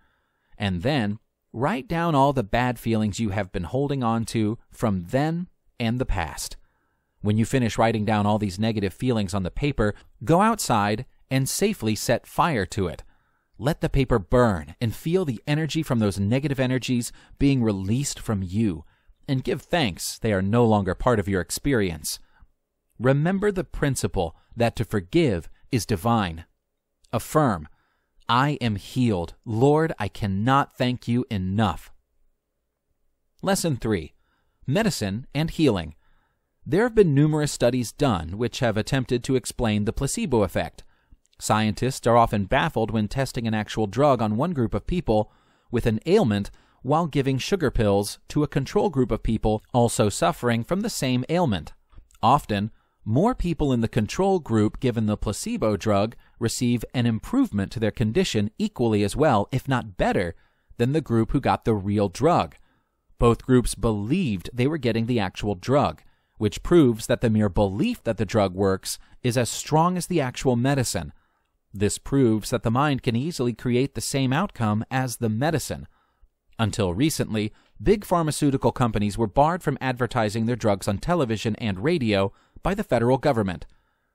and then write down all the bad feelings you have been holding on to from then and the past. When you finish writing down all these negative feelings on the paper, go outside and safely set fire to it. Let the paper burn and feel the energy from those negative energies being released from you, and give thanks they are no longer part of your experience. Remember the principle that to forgive is divine. Affirm, I am healed. Lord, I cannot thank you enough. Lesson 3 Medicine and Healing. There have been numerous studies done which have attempted to explain the placebo effect. Scientists are often baffled when testing an actual drug on one group of people with an ailment while giving sugar pills to a control group of people also suffering from the same ailment. Often, more people in the control group given the placebo drug receive an improvement to their condition equally as well, if not better, than the group who got the real drug. Both groups believed they were getting the actual drug, which proves that the mere belief that the drug works is as strong as the actual medicine. This proves that the mind can easily create the same outcome as the medicine. Until recently, big pharmaceutical companies were barred from advertising their drugs on television and radio by the federal government.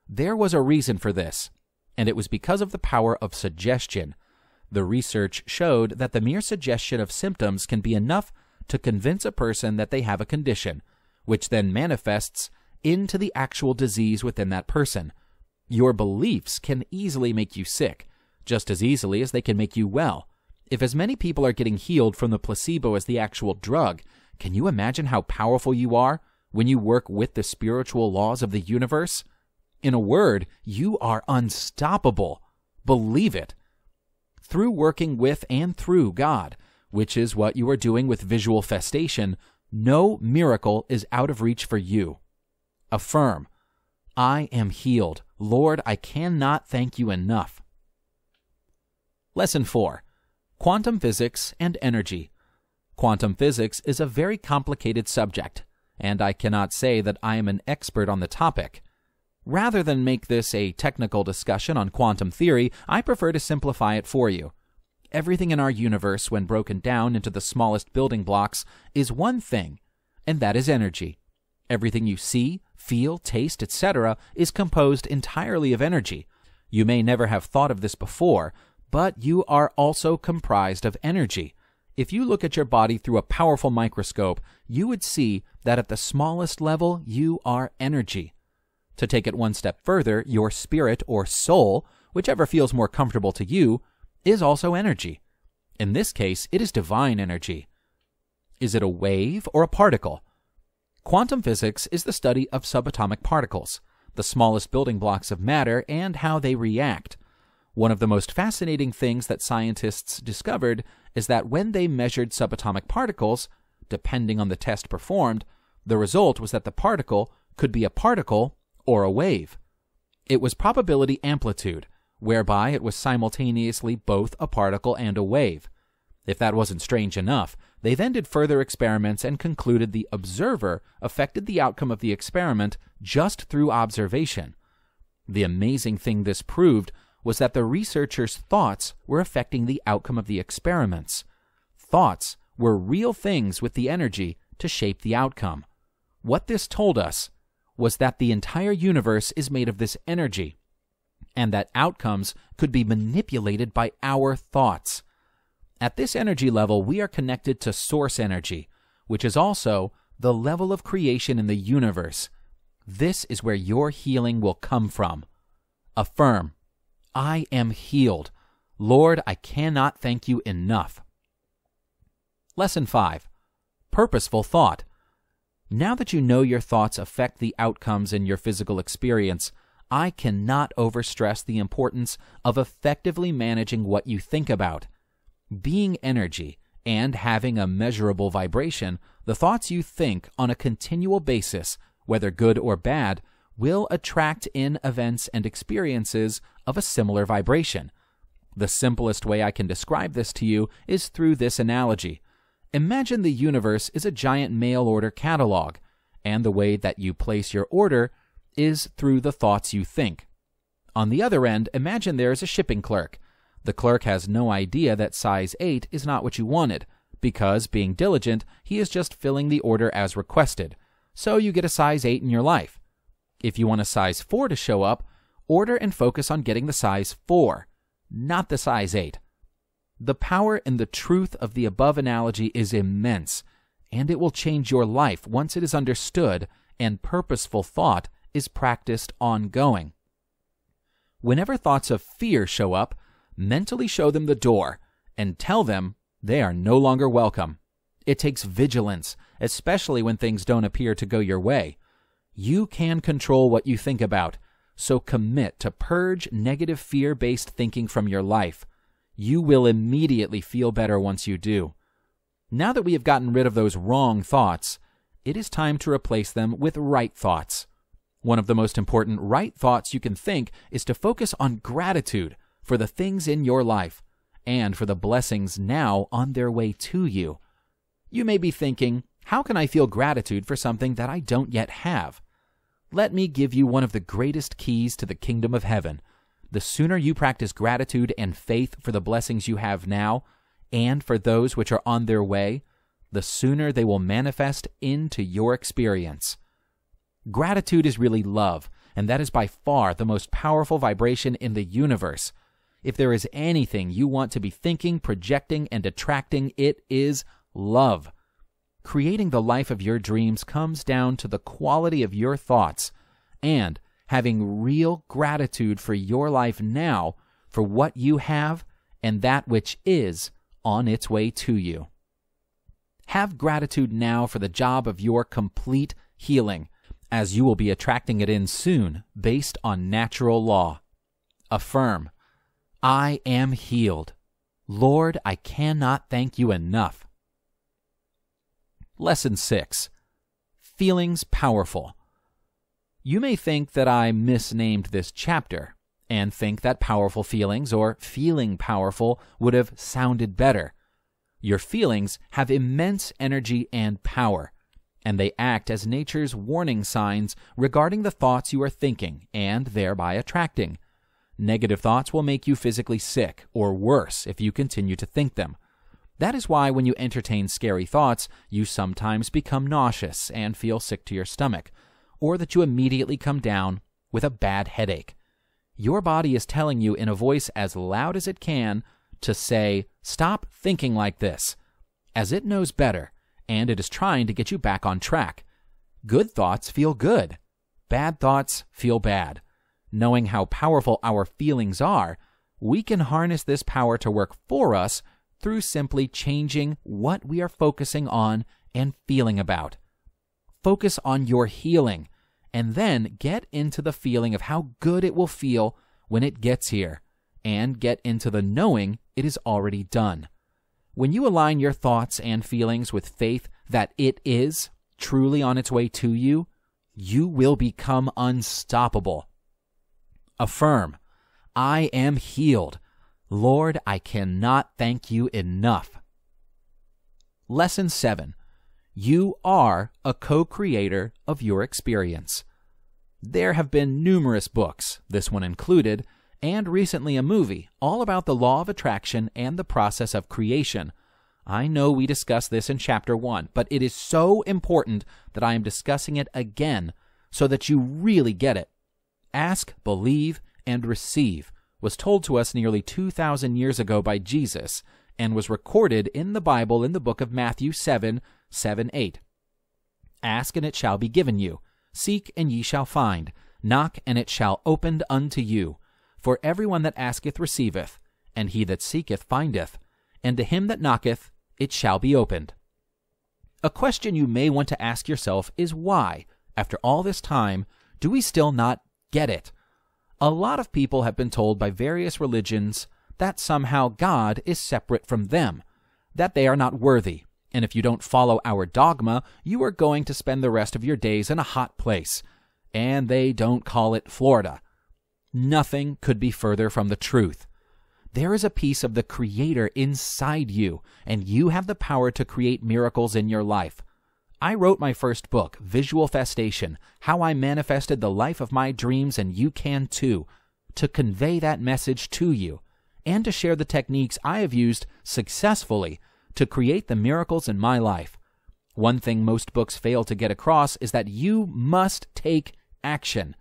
There was a reason for this. and it was because of the power of suggestion. The research showed that the mere suggestion of symptoms can be enough to convince a person that they have a condition, which then manifests into the actual disease within that person. Your beliefs can easily make you sick, just as easily as they can make you well. If as many people are getting healed from the placebo as the actual drug, can you imagine how powerful you are when you work with the spiritual laws of the universe? In a word, you are unstoppable. Believe it. Through working with and through God, which is what you are doing with visualfestation, no miracle is out of reach for you. Affirm, I am healed. Lord, I cannot thank you enough. Lesson 4 Quantum Physics and Energy. Quantum physics is a very complicated subject, and I cannot say that I am an expert on the topic. Rather than make this a technical discussion on quantum theory, I prefer to simplify it for you. Everything in our universe, when broken down into the smallest building blocks, is one thing, and that is energy. Everything you see, feel, taste, etc., is composed entirely of energy. You may never have thought of this before, but you are also comprised of energy. If you look at your body through a powerful microscope, you would see that at the smallest level, you are energy. To take it one step further, your spirit or soul, whichever feels more comfortable to you, is also energy. In this case, it is divine energy. Is it a wave or a particle? Quantum physics is the study of subatomic particles, the smallest building blocks of matter, and how they react. One of the most fascinating things that scientists discovered is that when they measured subatomic particles, depending on the test performed, the result was that the particle could be a particle or a wave. It was probability amplitude, whereby it was simultaneously both a particle and a wave. If that wasn't strange enough, they then did further experiments and concluded the observer affected the outcome of the experiment just through observation. The amazing thing this proved was that the researchers' thoughts were affecting the outcome of the experiments. Thoughts were real things with the energy to shape the outcome. What this told us was that the entire universe is made of this energy, and that outcomes could be manipulated by our thoughts. At this energy level, we are connected to source energy, which is also the level of creation in the universe. This is where your healing will come from. Affirm, I am healed. Lord, I cannot thank you enough. Lesson 5 Purposeful Thought. Now that you know your thoughts affect the outcomes in your physical experience, I cannot overstress the importance of effectively managing what you think about. Being energy and having a measurable vibration, the thoughts you think on a continual basis, whether good or bad, will attract in events and experiences of a similar vibration. The simplest way I can describe this to you is through this analogy. Imagine the universe is a giant mail order catalog, and the way that you place your order is through the thoughts you think. On the other end, imagine there is a shipping clerk. The clerk has no idea that size 8 is not what you wanted, because, being diligent, he is just filling the order as requested. So you get a size 8 in your life. If you want a size 4 to show up, order and focus on getting the size 4, not the size 8. The power and the truth of the above analogy is immense, and it will change your life once it is understood and purposeful thought is practiced ongoing. Whenever thoughts of fear show up, mentally show them the door and tell them they are no longer welcome. It takes vigilance, especially when things don't appear to go your way. You can control what you think about, so commit to purge negative fear based thinking from your life. You will immediately feel better once you do. Now that we have gotten rid of those wrong thoughts, it is time to replace them with right thoughts. One of the most important right thoughts you can think is to focus on gratitude for the things in your life and for the blessings now on their way to you. You may be thinking, how can I feel gratitude for something that I don't yet have? Let me give you one of the greatest keys to the kingdom of heaven. The sooner you practice gratitude and faith for the blessings you have now, and for those which are on their way, the sooner they will manifest into your experience. Gratitude is really love, and that is by far the most powerful vibration in the universe. If there is anything you want to be thinking, projecting, and attracting, it is love. Creating the life of your dreams comes down to the quality of your thoughts and having real gratitude for your life now, for what you have, and that which is on its way to you. Have gratitude now for the job of your complete healing, as you will be attracting it in soon based on natural law. Affirm, I am healed. Lord, I cannot thank you enough. Lesson 6 Feelings Powerful. You may think that I misnamed this chapter and think that powerful feelings or feeling powerful would have sounded better. Your feelings have immense energy and power, and they act as nature's warning signs regarding the thoughts you are thinking and thereby attracting. Negative thoughts will make you physically sick, or worse if you continue to think them. That is why when you entertain scary thoughts, you sometimes become nauseous and feel sick to your stomach, or that you immediately come down with a bad headache. Your body is telling you in a voice as loud as it can to say, Stop thinking like this, as it knows better, and it is trying to get you back on track. Good thoughts feel good, bad thoughts feel bad. Knowing how powerful our feelings are, we can harness this power to work for us through simply changing what we are focusing on and feeling about. Focus on your healing, and then get into the feeling of how good it will feel when it gets here, and get into the knowing it is already done. When you align your thoughts and feelings with faith that it is truly on its way to you, you will become unstoppable. Affirm, I am healed. Lord, I cannot thank you enough. Lesson 7 You are a co creator of your experience. There have been numerous books, this one included, and recently a movie, all about the law of attraction and the process of creation. I know we discussed this in Chapter 1, but it is so important that I am discussing it again so that you really get it. Ask, believe, and receive was told to us nearly 2,000 years ago by Jesus and was recorded in the Bible in the book of Matthew 7 7 8. Ask and it shall be given you. Seek and ye shall find. Knock and it shall opened unto you. For everyone that asketh receiveth, and he that seeketh findeth, and to him that knocketh it shall be opened. A question you may want to ask yourself is why, after all this time, do we still not get it? A lot of people have been told by various religions that somehow God is separate from them, that they are not worthy, and if you don't follow our dogma, you are going to spend the rest of your days in a hot place. And they don't call it Florida. Nothing could be further from the truth. There is a piece of the Creator inside you, and you have the power to create miracles in your life. I wrote my first book, Visualfestation How I Manifested the Life of My Dreams, and you can too, to convey that message to you and to share the techniques I have used successfully to create the miracles in my life. One thing most books fail to get across is that you must take action.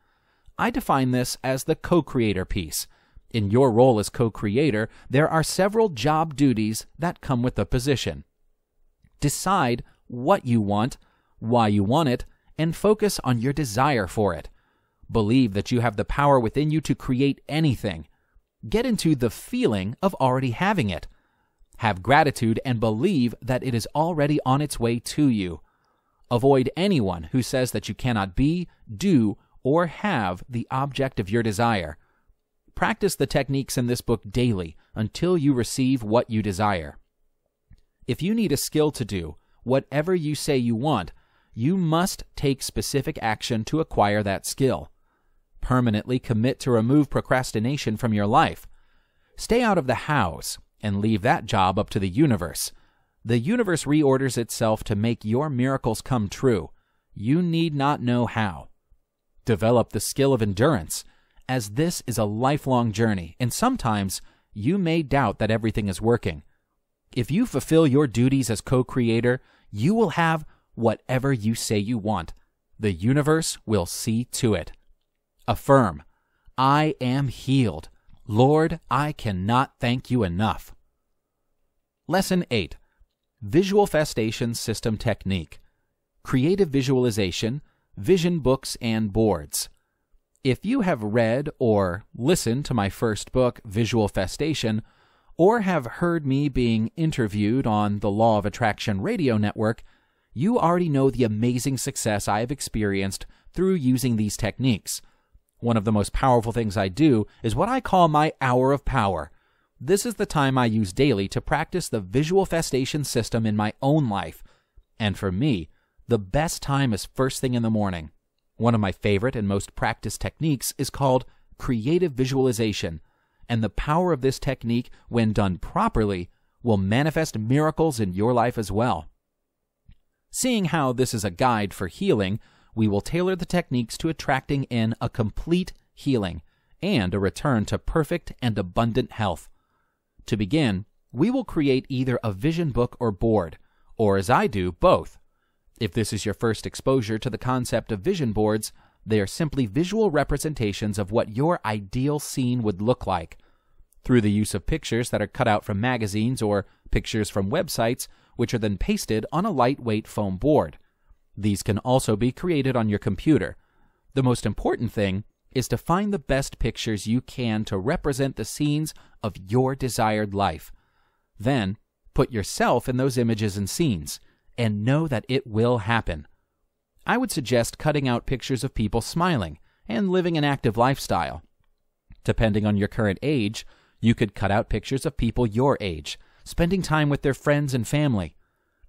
I define this as the co creator piece. In your role as co creator, there are several job duties that come with the position. Decide what you want, why you want it, and focus on your desire for it. Believe that you have the power within you to create anything. Get into the feeling of already having it. Have gratitude and believe that it is already on its way to you. Avoid anyone who says that you cannot be, do, or have the object of your desire. Practice the techniques in this book daily until you receive what you desire. If you need a skill to do, whatever you say you want, you must take specific action to acquire that skill. Permanently commit to remove procrastination from your life. Stay out of the hows and leave that job up to the universe. The universe reorders itself to make your miracles come true. You need not know how. Develop the skill of endurance, as this is a lifelong journey, and sometimes you may doubt that everything is working. If you fulfill your duties as co creator, you will have whatever you say you want. The universe will see to it. Affirm, I am healed. Lord, I cannot thank you enough. Lesson 8 Visualfestation System Technique Creative Visualization, Vision Books and Boards. If you have read or listened to my first book, Visualfestation, or have heard me being interviewed on the Law of Attraction radio network, you already know the amazing success I have experienced through using these techniques. One of the most powerful things I do is what I call my hour of power. This is the time I use daily to practice the visualfestation system in my own life. And for me, the best time is first thing in the morning. One of my favorite and most practiced techniques is called creative visualization and the power of this technique, when done properly, will manifest miracles in your life as well. Seeing how this is a guide for healing, we will tailor the techniques to attracting in a complete healing and a return to perfect and abundant health. To begin, we will create either a vision book or board, or as I do, both. If this is your first exposure to the concept of vision boards, they are simply visual representations of what your ideal scene would look like. Through the use of pictures that are cut out from magazines or pictures from websites, which are then pasted on a lightweight foam board. These can also be created on your computer. The most important thing is to find the best pictures you can to represent the scenes of your desired life. Then, put yourself in those images and scenes, and know that it will happen. I would suggest cutting out pictures of people smiling and living an active lifestyle. Depending on your current age, you could cut out pictures of people your age, spending time with their friends and family.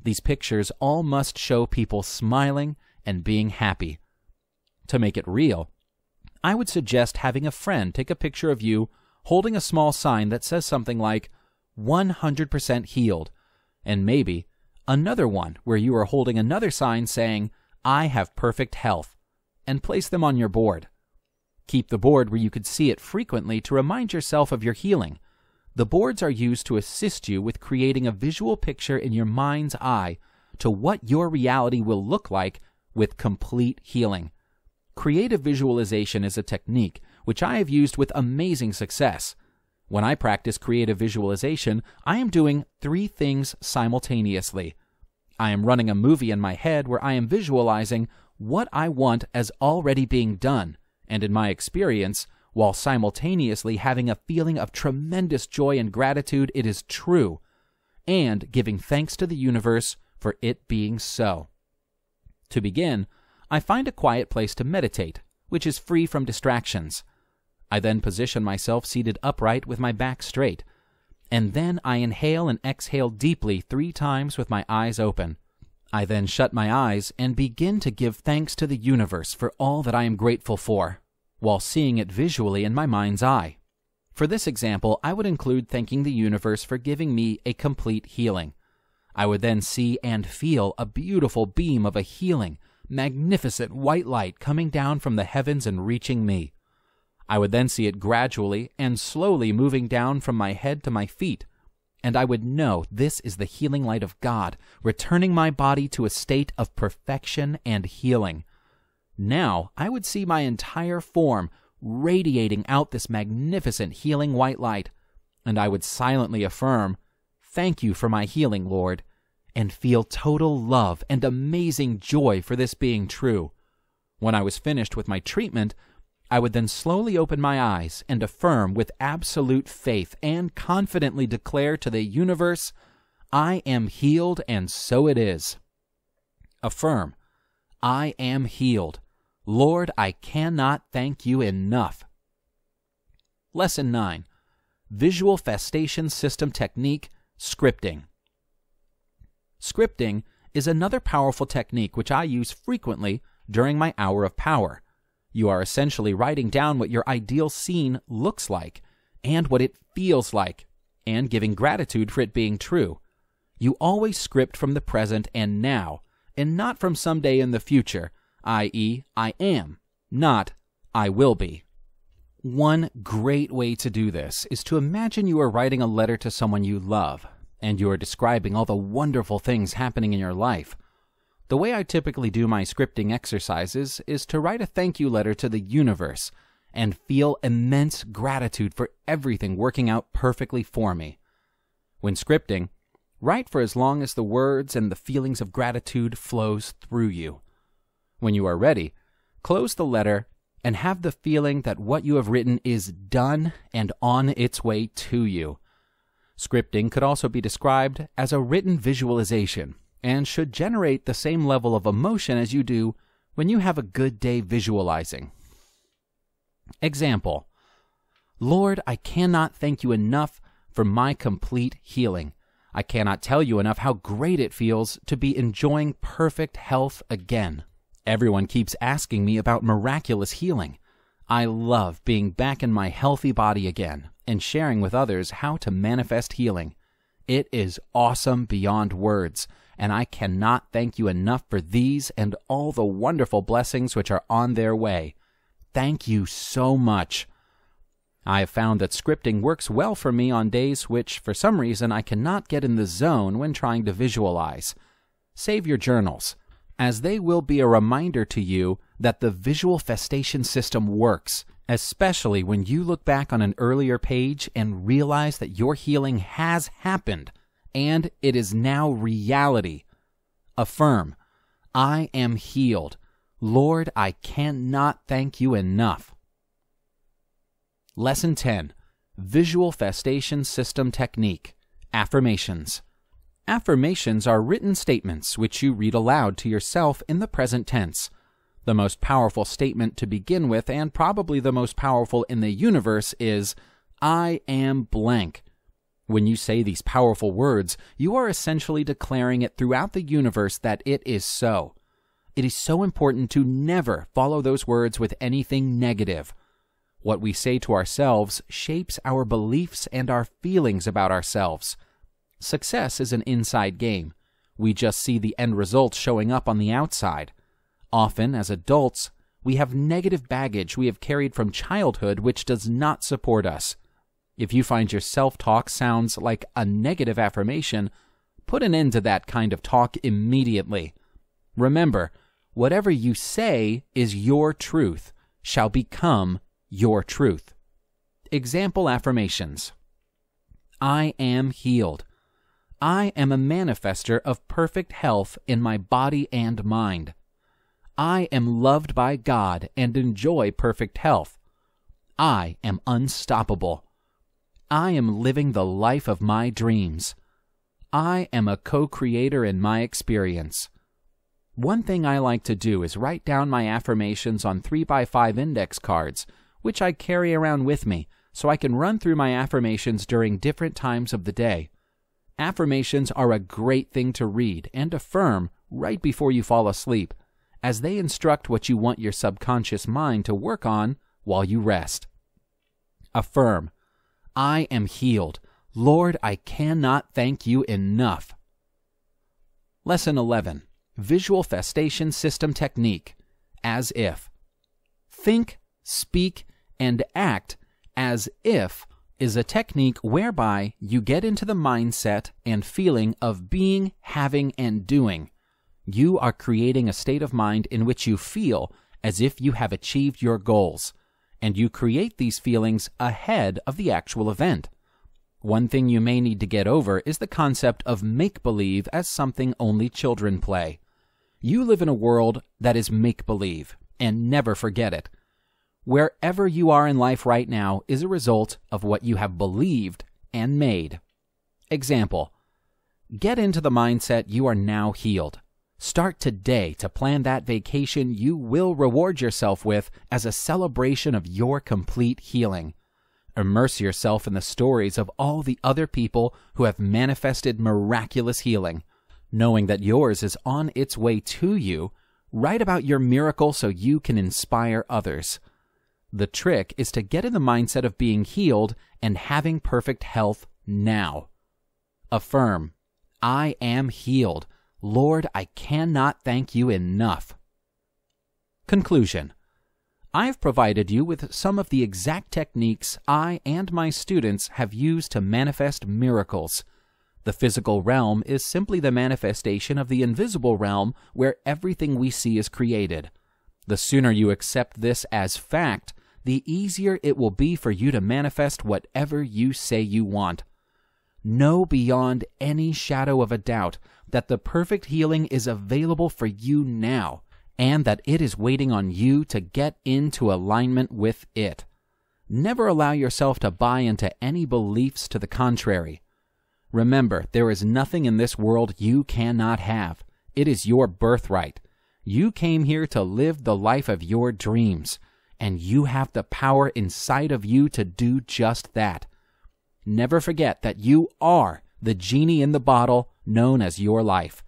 These pictures all must show people smiling and being happy. To make it real, I would suggest having a friend take a picture of you holding a small sign that says something like 100% healed, and maybe another one where you are holding another sign saying I have perfect health, and place them on your board. Keep the board where you could see it frequently to remind yourself of your healing. The boards are used to assist you with creating a visual picture in your mind's eye to what your reality will look like with complete healing. Creative visualization is a technique which I have used with amazing success. When I practice creative visualization, I am doing three things simultaneously. I am running a movie in my head where I am visualizing what I want as already being done, and in my experience, while simultaneously having a feeling of tremendous joy and gratitude it is true, and giving thanks to the universe for it being so. To begin, I find a quiet place to meditate, which is free from distractions. I then position myself seated upright with my back straight and then I inhale and exhale deeply three times with my eyes open. I then shut my eyes and begin to give thanks to the universe for all that I am grateful for, while seeing it visually in my mind's eye. For this example, I would include thanking the universe for giving me a complete healing. I would then see and feel a beautiful beam of a healing, magnificent white light coming down from the heavens and reaching me. I would then see it gradually and slowly moving down from my head to my feet, and I would know this is the healing light of God, returning my body to a state of perfection and healing. Now I would see my entire form radiating out this magnificent healing white light, and I would silently affirm, Thank you for my healing, Lord, and feel total love and amazing joy for this being true. When I was finished with my treatment, I would then slowly open my eyes and affirm with absolute faith and confidently declare to the universe, I am healed and so it is. Affirm, I am healed. Lord, I cannot thank you enough. Lesson 9 Visual Visualfestation System Technique Scripting. Scripting is another powerful technique which I use frequently during my hour of power. You are essentially writing down what your ideal scene looks like and what it feels like, and giving gratitude for it being true. You always script from the present and now, and not from someday in the future, i.e., I am, not I will be. One great way to do this is to imagine you are writing a letter to someone you love, and you are describing all the wonderful things happening in your life. The way I typically do my scripting exercises is to write a thank you letter to the universe, and feel immense gratitude for everything working out perfectly for me. When scripting, write for as long as the words and the feelings of gratitude flows through you. When you are ready, close the letter and have the feeling that what you have written is done and on its way to you. Scripting could also be described as a written visualization and should generate the same level of emotion as you do when you have a good day visualizing. Example Lord, I cannot thank you enough for my complete healing. I cannot tell you enough how great it feels to be enjoying perfect health again. Everyone keeps asking me about miraculous healing. I love being back in my healthy body again and sharing with others how to manifest healing. It is awesome beyond words, and I cannot thank you enough for these and all the wonderful blessings which are on their way. Thank you so much. I have found that scripting works well for me on days which, for some reason, I cannot get in the zone when trying to visualize. Save your journals as they will be a reminder to you that the visualfestation system works, especially when you look back on an earlier page and realize that your healing has happened and it is now reality. Affirm, I am healed. Lord, I cannot thank you enough. Lesson 10 Visualfestation System Technique Affirmations. Affirmations are written statements which you read aloud to yourself in the present tense. The most powerful statement to begin with, and probably the most powerful in the universe, is I am blank. When you say these powerful words, you are essentially declaring it throughout the universe that it is so. It is so important to never follow those words with anything negative. What we say to ourselves shapes our beliefs and our feelings about ourselves. Success is an inside game. We just see the end results showing up on the outside. Often, as adults, we have negative baggage we have carried from childhood which does not support us. If you find your self talk sounds like a negative affirmation, put an end to that kind of talk immediately. Remember, whatever you say is your truth shall become your truth. Example affirmations I am healed. I am a manifester of perfect health in my body and mind. I am loved by God and enjoy perfect health. I am unstoppable. I am living the life of my dreams. I am a co creator in my experience. One thing I like to do is write down my affirmations on 3x5 index cards, which I carry around with me so I can run through my affirmations during different times of the day. Affirmations are a great thing to read and affirm right before you fall asleep, as they instruct what you want your subconscious mind to work on while you rest. Affirm, I am healed. Lord, I cannot thank you enough. Lesson 11 Visualfestation System Technique As if. Think, speak, and act as if is a technique whereby you get into the mindset and feeling of being, having, and doing. You are creating a state of mind in which you feel as if you have achieved your goals, and you create these feelings ahead of the actual event. One thing you may need to get over is the concept of make believe as something only children play. You live in a world that is make believe, and never forget it. Wherever you are in life right now is a result of what you have believed and made. Example Get into the mindset you are now healed. Start today to plan that vacation you will reward yourself with as a celebration of your complete healing. Immerse yourself in the stories of all the other people who have manifested miraculous healing. Knowing that yours is on its way to you, write about your miracle so you can inspire others. The trick is to get in the mindset of being healed and having perfect health now. Affirm, I am healed. Lord, I cannot thank you enough. Conclusion I've provided you with some of the exact techniques I and my students have used to manifest miracles. The physical realm is simply the manifestation of the invisible realm where everything we see is created. The sooner you accept this as fact, the easier it will be for you to manifest whatever you say you want. Know beyond any shadow of a doubt that the perfect healing is available for you now and that it is waiting on you to get into alignment with it. Never allow yourself to buy into any beliefs to the contrary. Remember, there is nothing in this world you cannot have. It is your birthright. You came here to live the life of your dreams, and you have the power inside of you to do just that. Never forget that you are the genie in the bottle known as your life.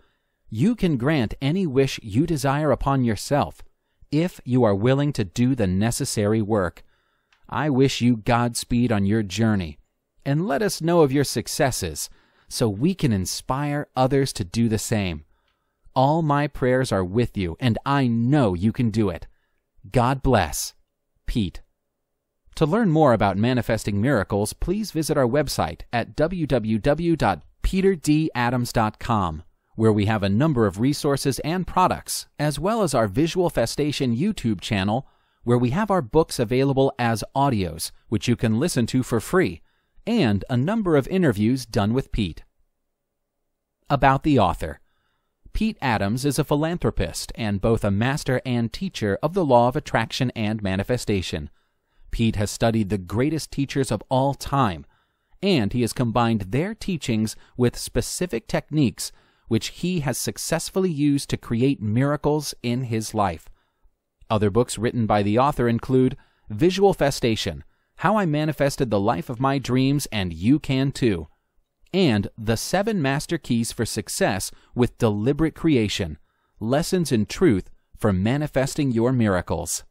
You can grant any wish you desire upon yourself if you are willing to do the necessary work. I wish you Godspeed on your journey, and let us know of your successes so we can inspire others to do the same. All my prayers are with you, and I know you can do it. God bless. Pete. To learn more about manifesting miracles, please visit our website at www.peterdadams.com where we have a number of resources and products, as well as our Visualfestation YouTube channel, where we have our books available as audios, which you can listen to for free, and a number of interviews done with Pete. About the author Pete Adams is a philanthropist and both a master and teacher of the law of attraction and manifestation. Pete has studied the greatest teachers of all time, and he has combined their teachings with specific techniques which he has successfully used to create miracles in his life. Other books written by the author include Visualfestation How I Manifested the Life of My Dreams and You Can Too, and The Seven Master Keys for Success with Deliberate Creation Lessons in Truth for Manifesting Your Miracles.